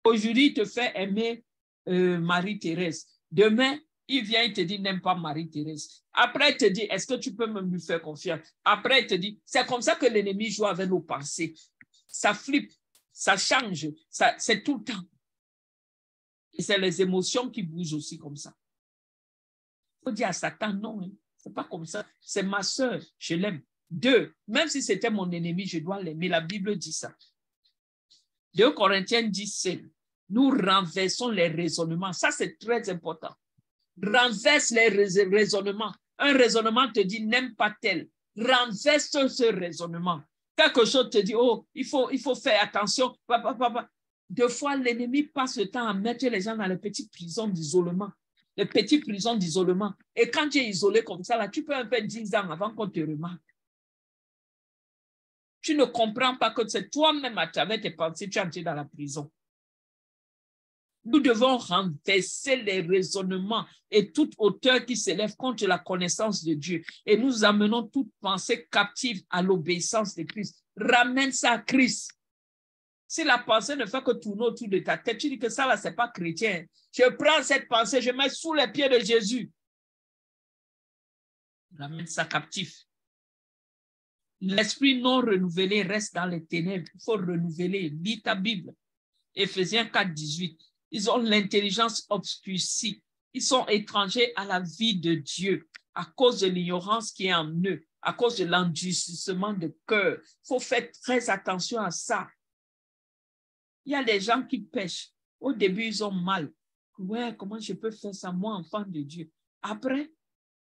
Aujourd'hui, il te fait aimer euh, Marie-Thérèse. Demain, il vient, il te dit, n'aime pas Marie-Thérèse. Après, il te dit, est-ce que tu peux me lui faire confiance? Après, il te dit, c'est comme ça que l'ennemi joue avec nos pensées. Ça flippe ça change, ça, c'est tout le temps. Et c'est les émotions qui bougent aussi comme ça. Il faut dire à Satan, non, hein, c'est pas comme ça. C'est ma soeur, je l'aime. Deux, même si c'était mon ennemi, je dois l'aimer. La Bible dit ça. 2 Corinthiens 10, nous renversons les raisonnements. Ça, c'est très important. Renverse les raisonnements. Un raisonnement te dit n'aime pas tel. Renverse ce raisonnement. Quelque chose te dit, oh, il faut, il faut faire attention. Deux fois, l'ennemi passe le temps à mettre les gens dans les petites prisons d'isolement. Les petites prisons d'isolement. Et quand tu es isolé comme ça, là, tu peux un peu 10 ans avant qu'on te remarque. Tu ne comprends pas que c'est toi-même à travers tes pensées, tu es entré dans la prison. Nous devons renverser les raisonnements et toute hauteur qui s'élève contre la connaissance de Dieu. Et nous amenons toute pensée captive à l'obéissance de Christ. Ramène ça à Christ. Si la pensée ne fait que tourner autour de ta tête, tu dis que ça, là, c'est pas chrétien. Je prends cette pensée, je mets sous les pieds de Jésus. Ramène ça captif. L'esprit non renouvelé reste dans les ténèbres. Il faut renouveler. Lis ta Bible. Éphésiens 4, 18. Ils ont l'intelligence obscurcie. Ils sont étrangers à la vie de Dieu à cause de l'ignorance qui est en eux, à cause de l'endurcissement de cœur. Il faut faire très attention à ça. Il y a des gens qui pêchent. Au début, ils ont mal. Ouais, comment je peux faire ça, moi, enfant de Dieu? Après,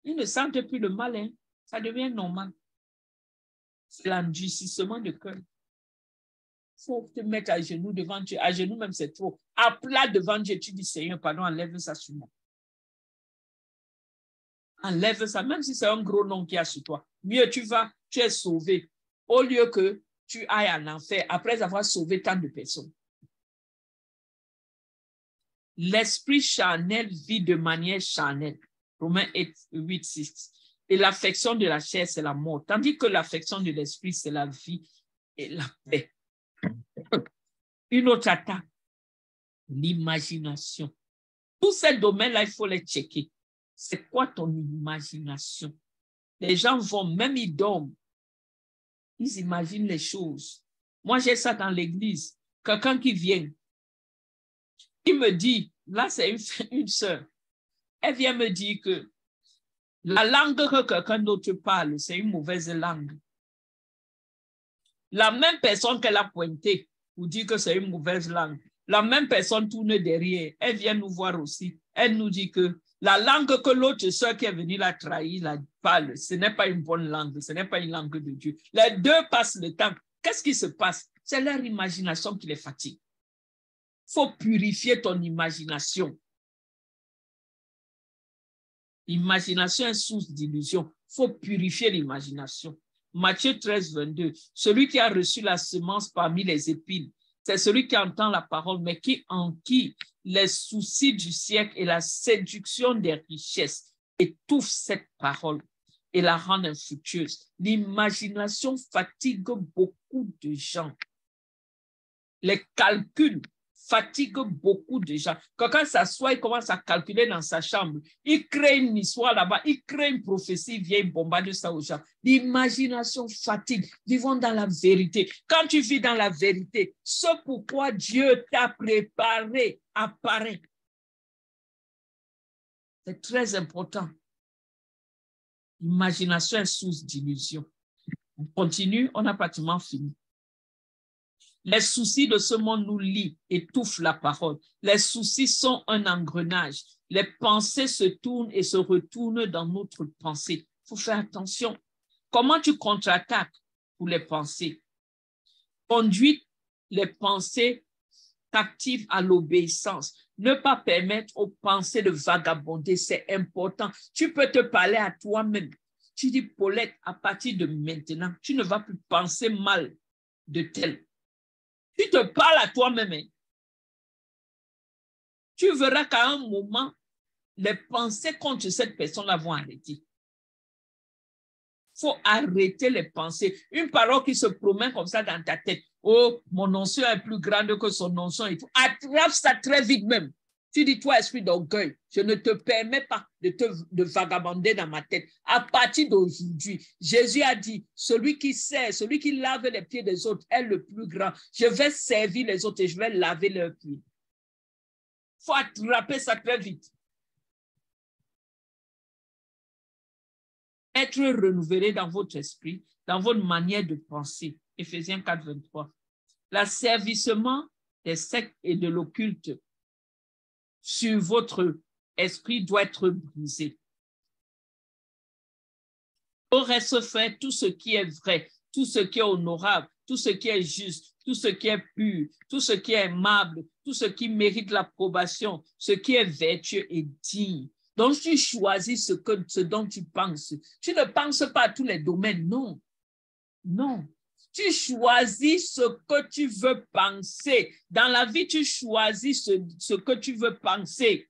ils ne sentent plus le mal. Hein. Ça devient normal. C'est l'endurcissement de cœur faut te mettre à genoux devant Dieu. À genoux même, c'est trop. À plat devant Dieu, tu dis, Seigneur, pardon, enlève ça sur moi. Enlève ça, même si c'est un gros nom qui a sur toi. Mieux tu vas, tu es sauvé. Au lieu que tu ailles en enfer après avoir sauvé tant de personnes. L'esprit charnel vit de manière charnelle. Romains 8, 6. Et l'affection de la chair, c'est la mort. Tandis que l'affection de l'esprit, c'est la vie et la paix. Une autre attaque, l'imagination. Tous ces domaines-là, il faut les checker. C'est quoi ton imagination? Les gens vont, même ils dorment, ils imaginent les choses. Moi, j'ai ça dans l'église. Quelqu'un qui vient, il me dit, là, c'est une, une. Elle vient me dire que la langue que quelqu'un d'autre parle, c'est une mauvaise langue. La même personne qu'elle a pointée pour dire que c'est une mauvaise langue, la même personne tourne derrière. Elle vient nous voir aussi. Elle nous dit que la langue que l'autre soeur qui est venue la trahir la parle, ce n'est pas une bonne langue, ce n'est pas une langue de Dieu. Les deux passent le temps. Qu'est-ce qui se passe? C'est leur imagination qui les fatigue. Faut purifier ton imagination. Imagination est source d'illusion. Il faut purifier l'imagination. Matthieu 13, 22. Celui qui a reçu la semence parmi les épines, c'est celui qui entend la parole, mais qui en qui les soucis du siècle et la séduction des richesses étouffent cette parole et la rendent infructueuse. L'imagination fatigue beaucoup de gens. Les calculs fatigue beaucoup de gens. Quand s'assoit, il commence à calculer dans sa chambre. Il crée une histoire là-bas, il crée une prophétie, il vient bombarder ça aux gens. L'imagination fatigue. Vivons dans la vérité. Quand tu vis dans la vérité, ce pourquoi Dieu t'a préparé apparaît. C'est très important. L'imagination est source d'illusion. On continue, on a pratiquement fini. Les soucis de ce monde nous lient, étouffent la parole. Les soucis sont un engrenage. Les pensées se tournent et se retournent dans notre pensée. Il faut faire attention. Comment tu contre-attaques pour les pensées? Conduis les pensées actives à l'obéissance. Ne pas permettre aux pensées de vagabonder, c'est important. Tu peux te parler à toi-même. Tu dis, Paulette, à partir de maintenant, tu ne vas plus penser mal de tel. Tu te parles à toi-même. Hein. Tu verras qu'à un moment, les pensées contre cette personne-là vont arrêter. Il faut arrêter les pensées. Une parole qui se promène comme ça dans ta tête. Oh, mon notion est plus grande que son faut attrape ça très vite même. Tu dis, toi, esprit d'orgueil, je ne te permets pas de, te, de vagabonder dans ma tête. À partir d'aujourd'hui, Jésus a dit, celui qui sert, celui qui lave les pieds des autres est le plus grand. Je vais servir les autres et je vais laver leurs pieds. Il faut attraper ça très vite. Être renouvelé dans votre esprit, dans votre manière de penser. Éphésiens 4, 23. L'asservissement des sectes et de l'occulte sur votre esprit doit être brisé. Au reste fait tout ce qui est vrai, tout ce qui est honorable, tout ce qui est juste, tout ce qui est pur, tout ce qui est aimable, tout ce qui mérite l'approbation, ce qui est vertueux et digne? Donc, tu choisis ce, que, ce dont tu penses. Tu ne penses pas à tous les domaines, non. Non. Tu choisis ce que tu veux penser. Dans la vie, tu choisis ce, que tu veux penser.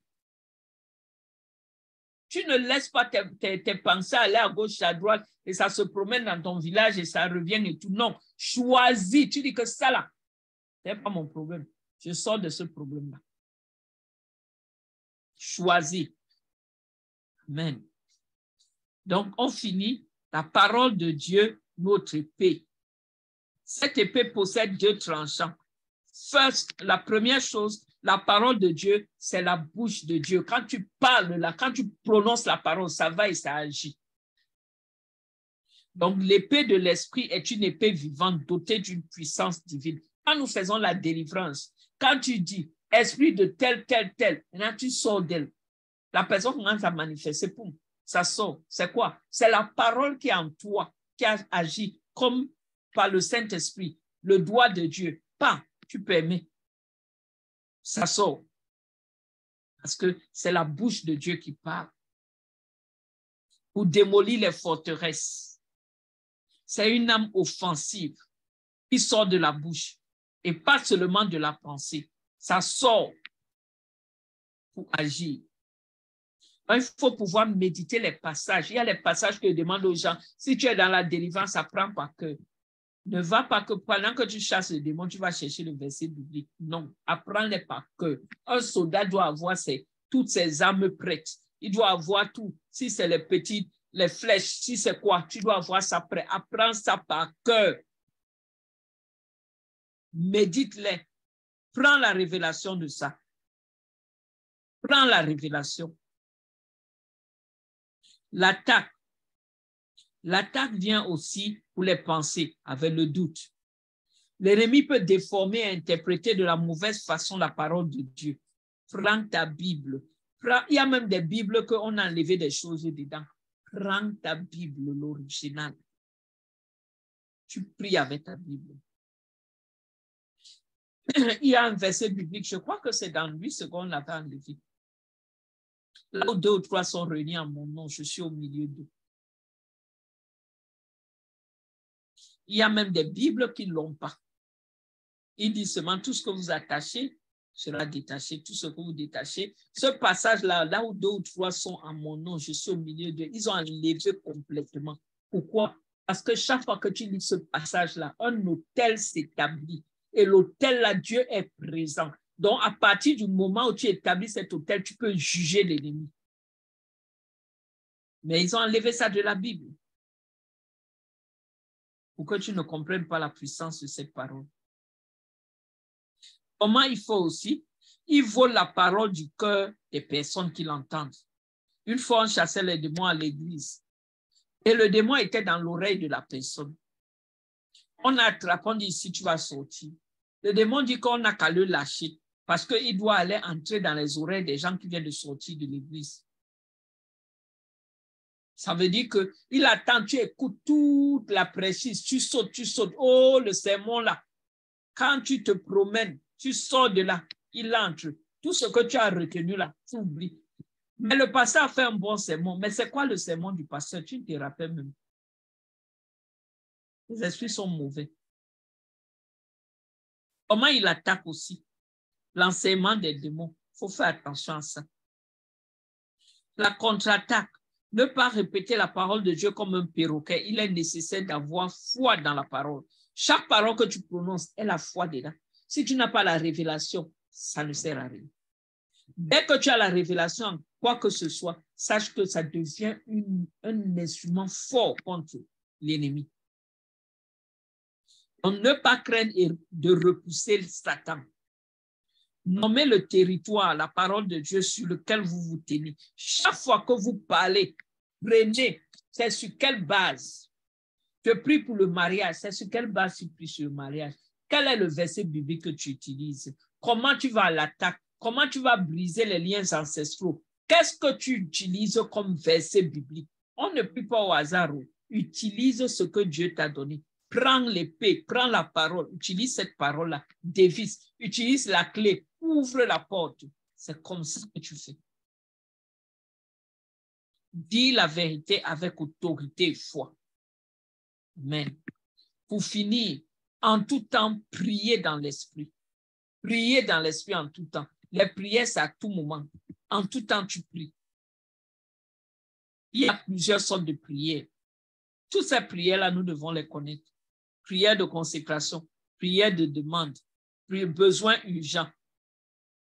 Tu ne laisses pas tes, pensées aller à gauche, à droite, et ça se promène dans ton village et ça revient et tout. Non, choisis. Tu dis que ça là, ce n'est pas mon problème. Je sors de ce problème-là. Choisis. Amen. Donc, on finit. La parole de Dieu, notre paix. Cette épée possède deux tranchants. First, la première chose, la parole de Dieu, c'est la bouche de Dieu. Quand tu parles là, quand tu prononces la parole, ça va et ça agit. Donc, l'épée de l'esprit est une épée vivante dotée d'une puissance divine. Quand nous faisons la délivrance, quand tu dis esprit de tel, tel, tel, maintenant tu sors d'elle. La personne commence à manifester, poum, ça sort. C'est quoi? C'est la parole qui est en toi, qui a agi comme par le Saint-Esprit, le doigt de Dieu. Pas, tu permets. Ça sort. Parce que c'est la bouche de Dieu qui parle. Pour démolir les forteresses. C'est une âme offensive qui sort de la bouche et pas seulement de la pensée. Ça sort pour agir. Il faut pouvoir méditer les passages. Il y a les passages que je demande aux gens. Si tu es dans la délivrance, apprends par cœur. Ne va pas que pendant que tu chasses le démon, tu vas chercher le verset biblique. Non, apprends-les par cœur. Un soldat doit avoir ses, toutes ses armes prêtes. Il doit avoir tout. Si c'est les petites, les flèches, si c'est quoi, tu dois avoir ça prêt. Apprends ça par cœur. Médite-les. Prends la révélation de ça. Prends la révélation. L'attaque. L'attaque vient aussi pour les pensées, avec le doute. L'ennemi peut déformer et interpréter de la mauvaise façon la parole de Dieu. Prends ta Bible. il y a même des Bibles qu'on a enlevé des choses dedans. Prends ta Bible, l'original. Tu pries avec ta Bible. Il y a un verset biblique, je crois que c'est dans lui ce qu'on avait enlevé. Là où deux ou trois sont réunis en mon nom, je suis au milieu d'eux. Il y a même des Bibles qui ne l'ont pas. Il dit seulement tout ce que vous attachez sera détaché, tout ce que vous détachez. Ce passage-là, là où deux ou trois sont en mon nom, je suis au milieu d'eux, ils ont enlevé complètement. Pourquoi? Parce que chaque fois que tu lis ce passage-là, un hôtel s'établit et l'hôtel-là, Dieu est présent. Donc, à partir du moment où tu établis cet hôtel, tu peux juger l'ennemi. Mais ils ont enlevé ça de la Bible pour que tu ne comprennes pas la puissance de cette parole. Comment il faut aussi? Il vaut la parole du cœur des personnes qui l'entendent. Une fois, on chassait les démons à l'église et le démon était dans l'oreille de la personne. On a attrapé, on dit ici, tu vas sortir. Le démon dit qu'on n'a qu'à le lâcher parce qu'il doit aller entrer dans les oreilles des gens qui viennent de sortir de l'église. Ça veut dire qu'il attend, tu écoutes toute la précise, tu sautes, tu sautes. Oh, le sermon là. Quand tu te promènes, tu sors de là, il entre. Tout ce que tu as retenu là, tu oublies. Mais le pasteur a fait un bon sermon. Mais c'est quoi le sermon du pasteur? Tu ne te rappelles même. Les esprits sont mauvais. Comment il attaque aussi? L'enseignement des démons. Il faut faire attention à ça. La contre-attaque. Ne pas répéter la parole de Dieu comme un perroquet. Il est nécessaire d'avoir foi dans la parole. Chaque parole que tu prononces est la foi dedans. Si tu n'as pas la révélation, ça ne sert à rien. Dès que tu as la révélation, quoi que ce soit, sache que ça devient un instrument fort contre l'ennemi. Donc, ne pas craindre de repousser Satan. Nommez le territoire, la parole de Dieu sur lequel vous vous tenez. Chaque fois que vous parlez, prenez, c'est sur quelle base? Je prie pour le mariage, c'est sur quelle base tu pries sur le mariage? Quel est le verset biblique que tu utilises? Comment tu vas à l'attaque? Comment tu vas briser les liens ancestraux? Qu'est-ce que tu utilises comme verset biblique? On ne prie pas au hasard. Utilise ce que Dieu t'a donné. Prends l'épée, prends la parole, utilise cette parole-là, dévisse, utilise la clé, ouvre la porte. C'est comme ça que tu fais. Dis la vérité avec autorité et foi. Amen. Pour finir, en tout temps, priez dans l'esprit. Priez dans l'esprit en tout temps. Les prières, c'est à tout moment. En tout temps, tu pries. Il y a plusieurs sortes de prières. Toutes ces prières-là, nous devons les connaître prière de consécration, prière de demande, besoin urgent,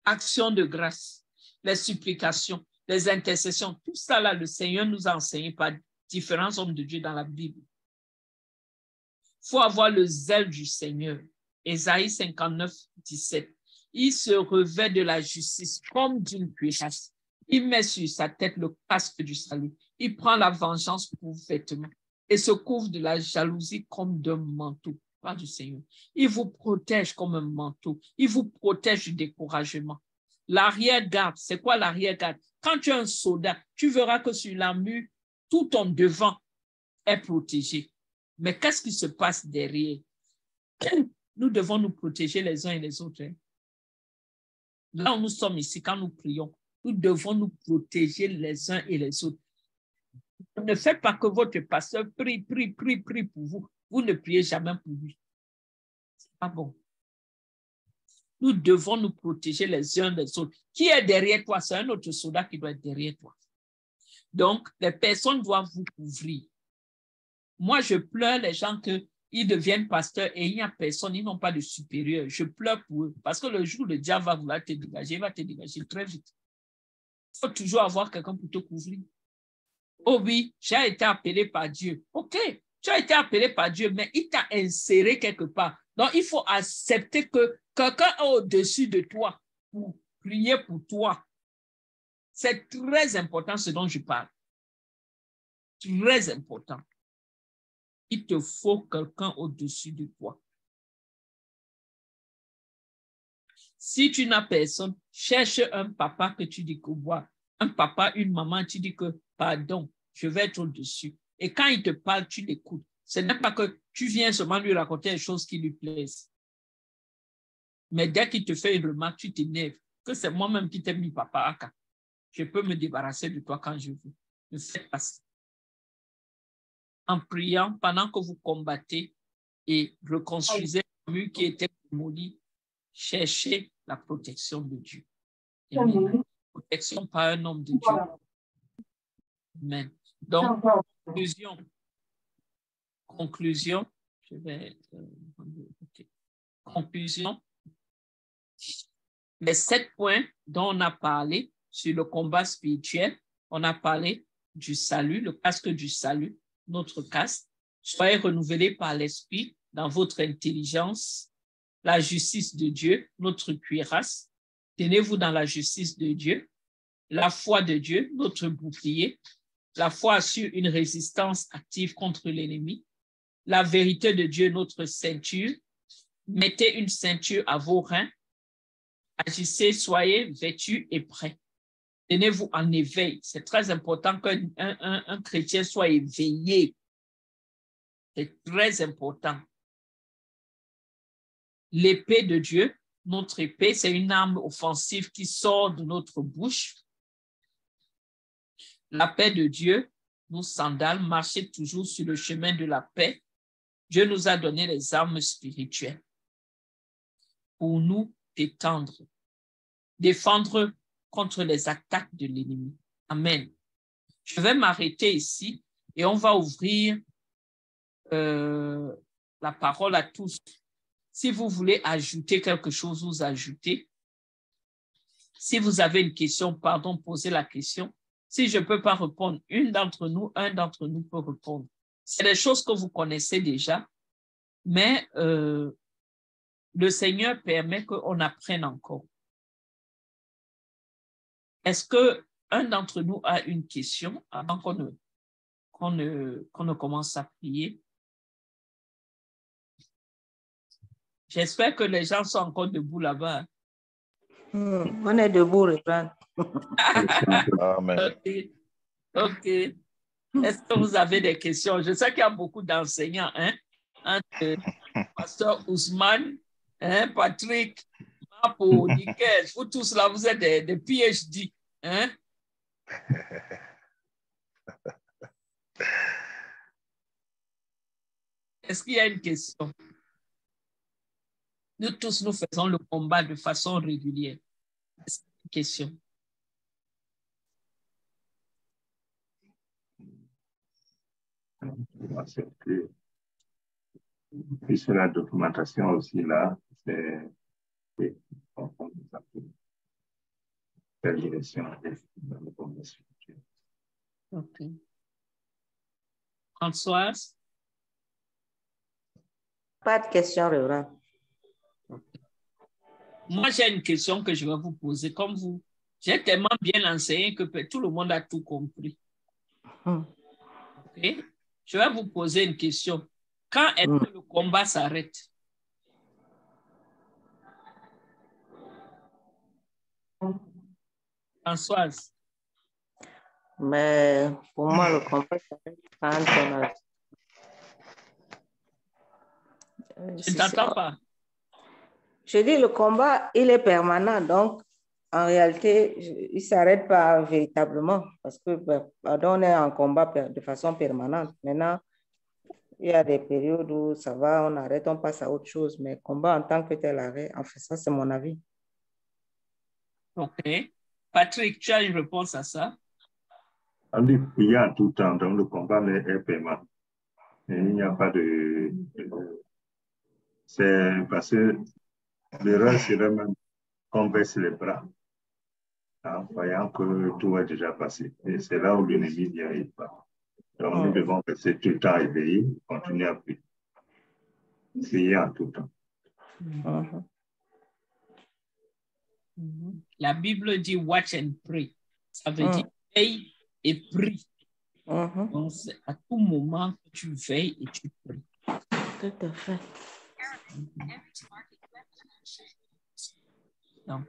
action de grâce, les supplications, les intercessions, tout ça là, le Seigneur nous a enseigné par différents hommes de Dieu dans la Bible. Il faut avoir le zèle du Seigneur. Ésaïe 59, 17. Il se revêt de la justice comme d'une cuirasse. Il met sur sa tête le casque du salut. Il prend la vengeance pour vêtement et se couvre de la jalousie comme d'un manteau. Pas du Seigneur. Il vous protège comme un manteau. Il vous protège du découragement. L'arrière-garde, c'est quoi l'arrière-garde? Quand tu es un soldat, tu verras que sur la mur, tout ton devant est protégé. Mais qu'est-ce qui se passe derrière? Nous devons nous protéger les uns et les autres. Hein. Là où nous sommes ici, quand nous prions, nous devons nous protéger les uns et les autres. Ne faites pas que votre pasteur prie, prie, prie, prie pour vous. Vous ne priez jamais pour lui. C'est pas bon. Nous devons nous protéger les uns des autres. Qui est derrière toi? C'est un autre soldat qui doit être derrière toi. Donc, les personnes doivent vous couvrir. Moi, je pleure les gens que ils deviennent pasteurs et il n'y a personne, ils n'ont pas de supérieur. Je pleure pour eux parce que le jour où le diable va vouloir te dégager, il va te dégager très vite. Il faut toujours avoir quelqu'un pour te couvrir. Oh oui, j'ai été appelé par Dieu. OK, tu as été appelé par Dieu, mais il t'a inséré quelque part. Donc, il faut accepter que quelqu'un est au-dessus de toi pour prier pour toi. C'est très important ce dont je parle. Très important. Il te faut quelqu'un au-dessus de toi. Si tu n'as personne, cherche un papa que tu dis que un papa, une maman, tu dis que pardon, je vais être au-dessus. Et quand il te parle, tu l'écoutes. Ce n'est pas que tu viens seulement lui raconter les choses qui lui plaisent. Mais dès qu'il te fait une remarque, tu t'énerves. Que c'est moi-même qui t'ai mis papa Je peux me débarrasser de toi quand je veux. Ne faites pas ça. En priant, pendant que vous combattez et reconstruisez le mur qui était démoli, cherchez la protection de Dieu. Protection par un homme de Dieu. Amen. Donc, conclusion. Conclusion. Je vais. Euh, conclusion. Les sept points dont on a parlé sur le combat spirituel, on a parlé du salut, le casque du salut, notre casque. Soyez renouvelés par l'Esprit dans votre intelligence, la justice de Dieu, notre cuirasse. Tenez-vous dans la justice de Dieu, la foi de Dieu, notre bouclier, la foi assure une résistance active contre l'ennemi. La vérité de Dieu, notre ceinture. Mettez une ceinture à vos reins. Agissez, soyez vêtus et prêts. Tenez-vous en éveil. C'est très important qu'un un, chrétien soit éveillé. C'est très important. L'épée de Dieu, notre épée, c'est une arme offensive qui sort de notre bouche la paix de Dieu, nous sandales, marchez toujours sur le chemin de la paix. Dieu nous a donné les armes spirituelles pour nous détendre, défendre contre les attaques de l'ennemi. Amen. Je vais m'arrêter ici et on va ouvrir euh, la parole à tous. Si vous voulez ajouter quelque chose, vous ajoutez. Si vous avez une question, pardon, posez la question. Si je ne peux pas répondre, une d'entre nous, un d'entre nous peut répondre. C'est des choses que vous connaissez déjà, mais euh, le Seigneur permet qu'on apprenne encore. Est-ce que un d'entre nous a une question avant qu'on ne, commence à prier? J'espère que les gens sont encore debout là-bas. Hmm, on est debout, Amen. OK. Est-ce que vous avez des questions? Je sais qu'il y a beaucoup d'enseignants, hein? Pasteur Ousmane, hein? Patrick, Mapo, Nikes, vous tous là, vous êtes des, des PhD, hein? Est-ce qu'il y a une question? Nous tous, nous faisons le combat de façon régulière. Est-ce qu'il y a une question? Et sur la documentation aussi, là, c'est la direction dans le Ok. Françoise? Pas de question, Révérend. Moi, j'ai une question que je vais vous poser. Comme vous, j'ai tellement bien enseigné que tout le monde a tout compris. Hmm. OK? Je vais vous poser une question. Quand est-ce que le combat s'arrête? Françoise. Mais pour moi, le combat s'arrête quand on a... Je ne t'entends pas. Je dis, le combat, il est permanent. Donc, en réalité, il ne s'arrête pas véritablement parce que, ben, pardon, on est en combat de façon permanente. Maintenant, il y a des périodes où ça va, on arrête, on passe à autre chose, mais combat en tant que tel arrêt, en fait, ça, c'est mon avis. OK. Patrick, tu as une réponse à ça? Il y a tout le temps, donc le combat est permanent. Et il n'y a pas de. C'est parce que l'erreur serait même qu'on baisse les bras en voyant que tout est déjà passé. Et c'est là où l'ennemi n'y arrive pas. Donc, nous devons rester tout le temps éveillés, continuer à prier. Prier en tout temps. Mhm. La Bible dit watch and pray. Ça veut Mm. dire veille et prie. Mhm. Donc, c'est à tout moment que tu veilles et tu pries. Tout à fait. Donc,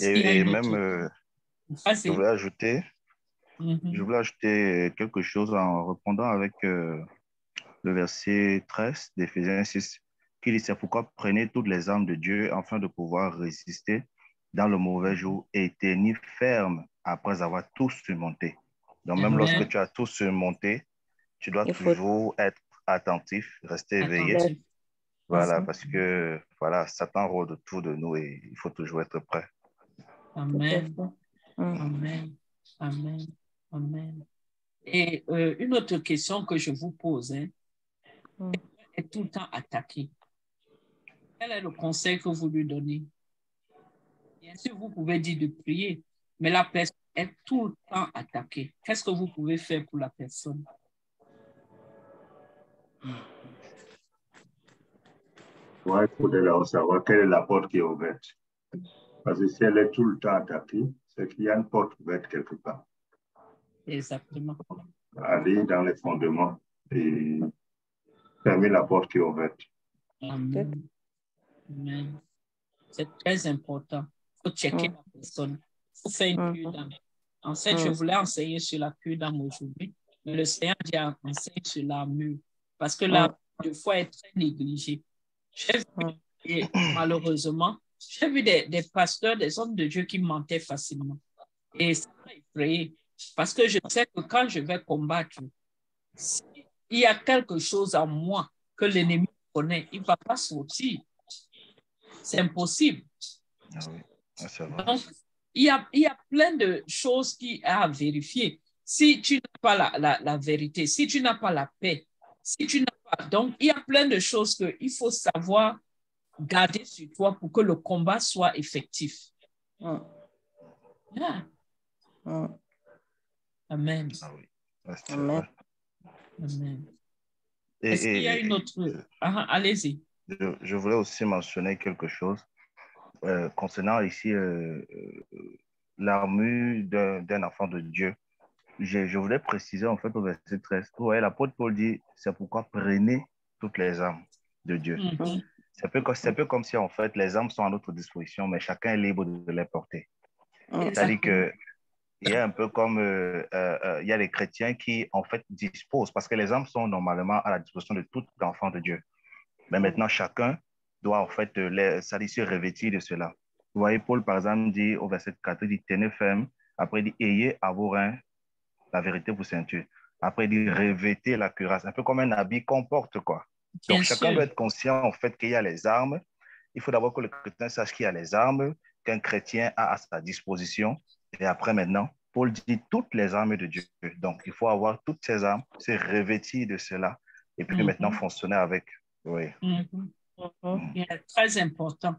Et, même, euh, Vas-y. je voulais ajouter, Mhm. je voulais ajouter quelque chose en répondant avec euh, le verset 13 d'Éphésiens 6, qui dit, c'est pourquoi prenez toutes les armes de Dieu afin de pouvoir résister dans le mauvais jour et tenir ferme après avoir tout surmonté. Donc, même Amen. lorsque tu as tout surmonté, tu dois Il faut- toujours être attentif, rester éveillé. Voilà, parce que voilà, Satan rôde autour de nous et il faut toujours être prêt. Amen. Mhm. Amen. Amen. Amen. Et euh, une autre question que je vous pose, hein, Mm. est tout le temps attaqué. Quel est le conseil que vous lui donnez? Bien sûr, vous pouvez dire de prier, mais la personne est tout le temps attaquée. Qu'est-ce que vous pouvez faire pour la personne? Ouais, il faudrait savoir quelle est la porte qui est ouverte. Parce que si elle est tout le temps attaquée, c'est qu'il y a une porte ouverte quelque part. Exactement. Aller dans les fondements et fermer la porte qui est ouverte. Amen. Amen. C'est très important. Il faut checker Mm. la personne. Il faut faire une cure d'âme. En fait, je Mm. voulais enseigner sur la cure d'âme aujourd'hui, mais le Seigneur dit enseigne sur l'armure. Parce que Mm. des fois, est très négligée. J'ai vu, Mm. et malheureusement, j'ai vu des, des pasteurs, des hommes de Dieu qui mentaient facilement. Et ça m'a effrayé. Parce que je sais que quand je vais combattre, s'il y a quelque chose en moi que l'ennemi connaît, il ne va pas sortir. C'est impossible. Ah oui, Ah. Donc, il y, a, il y a plein de choses qui à vérifier. Si tu n'as pas la, la, la vérité, si tu n'as pas la paix, si tu n'as pas... Donc, il y a plein de choses qu'il faut savoir garder sur toi pour que le combat soit effectif. Yeah. Amen. Ah oui. Ah, c'est Amen. Amen. Et- Est-ce qu'il y a une autre... Ah, allez-y. Je, je voulais aussi mentionner quelque chose euh, concernant ici euh, euh, l'armure d'un enfant de Dieu. Je, je voulais préciser en fait au verset 13. Vous voyez, l'apôtre Paul dit c'est pourquoi prenez toutes les armes de Dieu. Mhm. C'est un, peu peu comme si en fait les armes sont à notre disposition, mais chacun est libre de les porter. Mhm. C'est-à-dire que il y a un peu comme euh, euh, euh, il y a les chrétiens qui en fait disposent parce que les armes sont normalement à la disposition de tout enfant de Dieu. Mais maintenant chacun doit en fait les, se revêtir de cela. Vous voyez Paul par exemple dit au verset 4 il dit tenez ferme. Après il dit ayez à vos reins la vérité pour ceinture. Après il dit revêtez la cuirasse, un peu comme un habit qu'on porte quoi. Donc Bien chacun sûr. doit être conscient en fait qu'il y a les armes. Il faut d'abord que le chrétien sache qu'il y a les armes qu'un chrétien a à sa disposition. Et après maintenant, Paul dit toutes les armes de Dieu. Donc il faut avoir toutes ces armes, se revêtir de cela et puis Mhm. maintenant fonctionner avec. Oui. Mhm. Mhm. Yeah, Très important.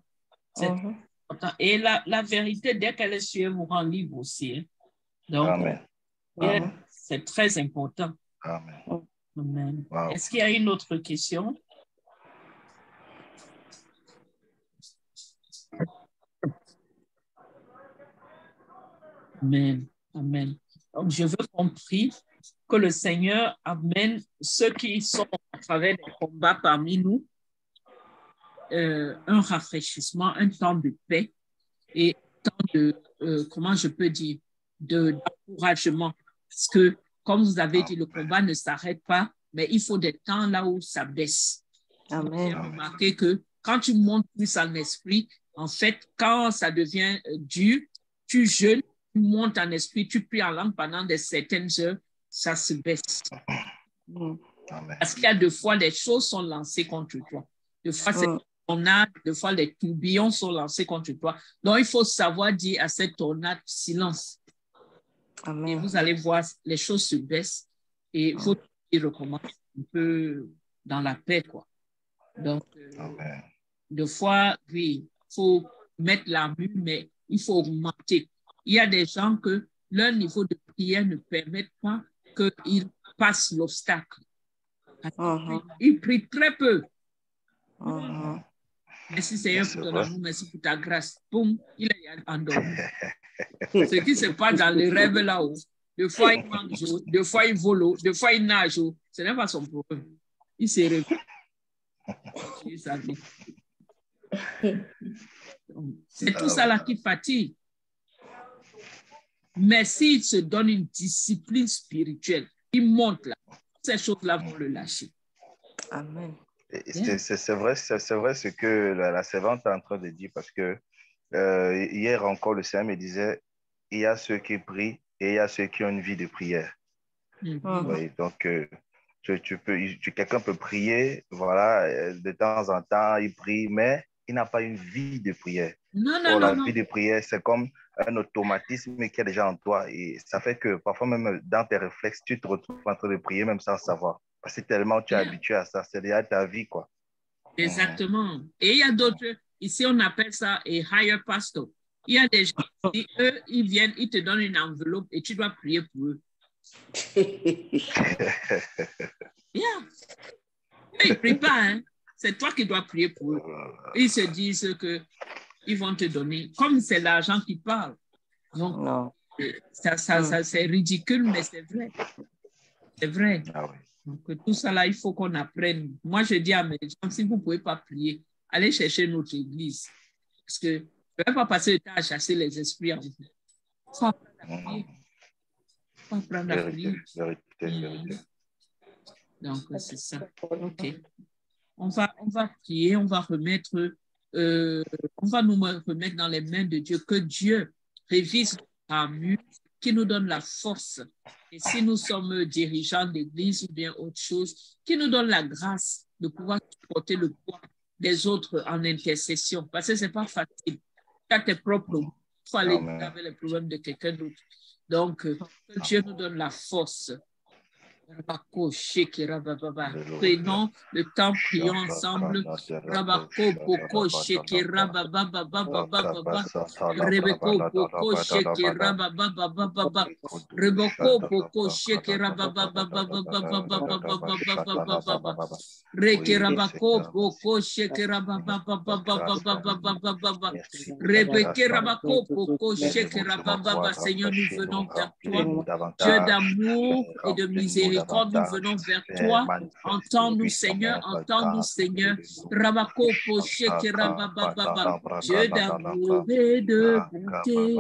C'est Mhm. important. Et la, la vérité, dès qu'elle est sûre, vous rend libre aussi. hein. Donc, Amen. yeah, Amen. c'est très important. Amen. Wow. Est-ce qu'il y a une autre question? Amen. Amen. Donc, je veux compris que le Seigneur amène ceux qui sont à travers des combats parmi nous euh, un rafraîchissement, un temps de paix et un temps de, euh, comment je peux dire, de- d'encouragement. Parce que, comme vous avez dit, le combat ne s'arrête pas, mais il faut des temps là où ça baisse. J'ai Amen. remarqué que quand tu montes plus en esprit, en fait, quand ça devient euh, dur, tu jeûnes, tu montes en esprit, tu pries en langue pendant des certaines heures, ça se baisse. Amen. Parce qu'il y a deux fois, des choses sont lancées contre toi. Deux fois, c'est Mm. tornade, deux fois, les tourbillons sont lancés contre toi. Donc, il faut savoir dire à cette tornade, silence. Et Amen. vous allez voir, les choses se baissent et votre vie recommence. un peu dans la paix, quoi. Donc, euh, Amen. deux fois, oui, il faut mettre la mue, mais il faut augmenter. Il y a des gens que leur niveau de prière ne permet pas qu'ils passent l'obstacle. Mhm. Ils prient très peu. Mhm. Merci Seigneur C'est pour ton amour, merci pour ta grâce. Boum, il est endormi. Ce qui se passe dans les rêves là-haut. Deux fois il mange, deux fois il vole, deux fois il nage. Ce n'est pas son problème. Il s'est réveillé. Dieu savait. Donc, C'est tout ça là qui fatigue. Mais s'il se donne une discipline spirituelle, il monte là, ces choses-là vont le lâcher. Amen. C'est c'est- c'est vrai, c'est c'est vrai ce que la, la servante est en train de dire parce que euh, hier encore, le Seigneur me disait il y a ceux qui prient et il y a ceux qui ont une vie de prière. Mhm. Mhm. Oui, donc, euh, tu, tu peux, tu- quelqu'un peut prier, voilà, euh, de temps en temps, il prie, mais il n'a pas une vie de prière. Non, non, la non. vie de prière, c'est comme un automatisme qui est déjà en toi. Et ça fait que parfois, même dans tes réflexes, tu te retrouves en train de prier, même sans savoir. Parce que tellement tu es Yeah. habitué à ça, c'est déjà ta vie, quoi. Exactement. Et il y a d'autres, ici on appelle ça a higher pastor. Il y a des gens qui, eux, ils viennent, ils te donnent une enveloppe et tu dois prier pour eux. Yeah. Eux, Ils ne prient pas, hein. C'est toi qui dois prier pour eux. Ils se disent que ils vont te donner, comme c'est l'argent qui parle. Donc, non. ça, ça, Mm. ça, c'est ridicule, mais c'est vrai. C'est vrai. Ah oui. Donc, tout ça là, il faut qu'on apprenne. Moi, je dis à mes gens, si vous ne pouvez pas prier, allez chercher notre église. Parce que je ne vais pas passer le temps à chasser les esprits en vous. Il faut apprendre à prier. Il faut apprendre à prier. vérité, vérité. Donc, c'est ça. OK. On va, on va prier, on va remettre, euh, on va nous remettre dans les mains de Dieu. Que Dieu révise notre mur, qui nous donne la force. Et si nous sommes dirigeants d'église ou bien autre chose, qui nous donne la grâce de pouvoir porter le poids des autres en intercession? Parce que ce n'est pas facile. Tu as tes propres problèmes. Il faut aller avec les problèmes de quelqu'un d'autre. Donc, euh, que Dieu nous donne la force. Rabako. Prenons le temps, prions ensemble. Rabako, Boko, Shekira, Bababa, Bababa, Rebeko, Boko, Shekira, Bababa, Bababa. Rebeko, Boko, Shekira, Bababa, Bababa. Rekerabako, Boko, Shekira, Bababa, Bababa. Rebeke, Rabako, Boko, Shekira, Bababa. Seigneur, nous venons vers toi. Dieu d'amour et de miséricorde, nous venons vers toi. Entends-nous, Seigneur, entends-nous, Seigneur. Rabako, Poche, Kerabababa. Dieu d'amour et de bonté,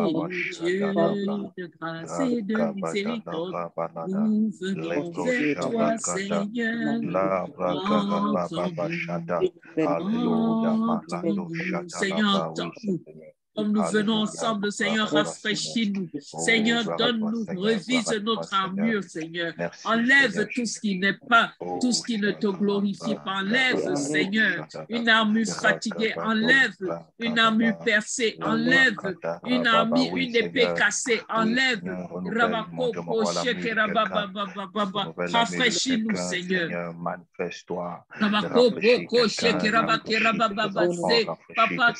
Dieu de grâce et de miséricorde, nous venons vers toi, Seigneur. Seigneur, entends-nous. Comme nous venons ensemble, Seigneur, rafraîchis-nous. Seigneur, donne-nous, revise notre armure, Seigneur. Enlève tout ce qui n'est pas, tout ce qui ne te glorifie pas. Enlève, Seigneur, une armure fatiguée. Enlève une armure percée. Enlève une armure, une épée cassée. Enlève. Rafraîchis-nous, Seigneur. Papa,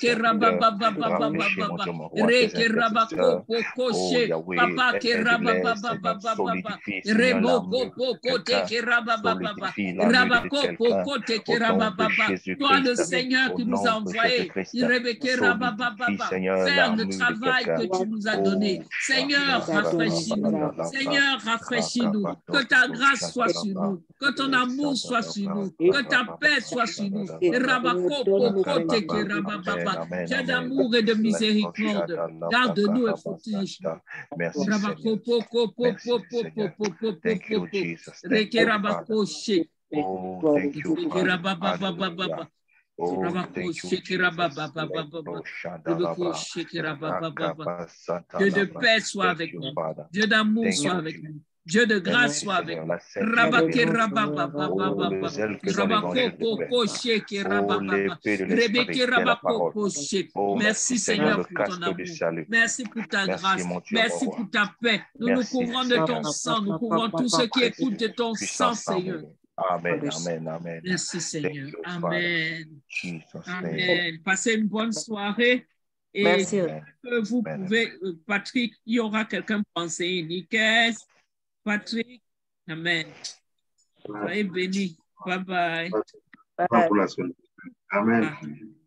Toi le Seigneur qui nous a envoyé, rebeke rababababa, faire le travail que tu nous as donné. Seigneur, rafraîchis-nous. Seigneur, rafraîchis-nous. Que ta grâce soit sur nous. Que ton amour soit sur nous. Que ta paix soit sur nous. D'amour et de miséricorde, garde-nous et protège-nous. Merci. Thank you, poko. Jesus. Thank Reke you, rabako Father. she. Oh, thank you, Reke Father. rabababababa. Hallelujah. Oh, thank you, de paix soit avec nous. Dieu d'amour soit avec nous. Dieu de grâce soit avec Rabake. Oh, Oh, rabababa. Rebeke rabako. Oh, Merci Seigneur, pour ton amour. Merci pour ta grâce. Merci pour ta paix. Nous nous couvrons de ton sang. Nous couvrons tous ceux qui écoutent de ton sang, Seigneur. Amen, amen, amen. Merci Seigneur. Amen. Amen. Passez une bonne soirée. Et Merci. Vous pouvez, euh, Patrick, il y aura quelqu'un pour enseigner. Patrick, Amen. Soyez bénis. Bye bye. La semaine. Amen. Ah.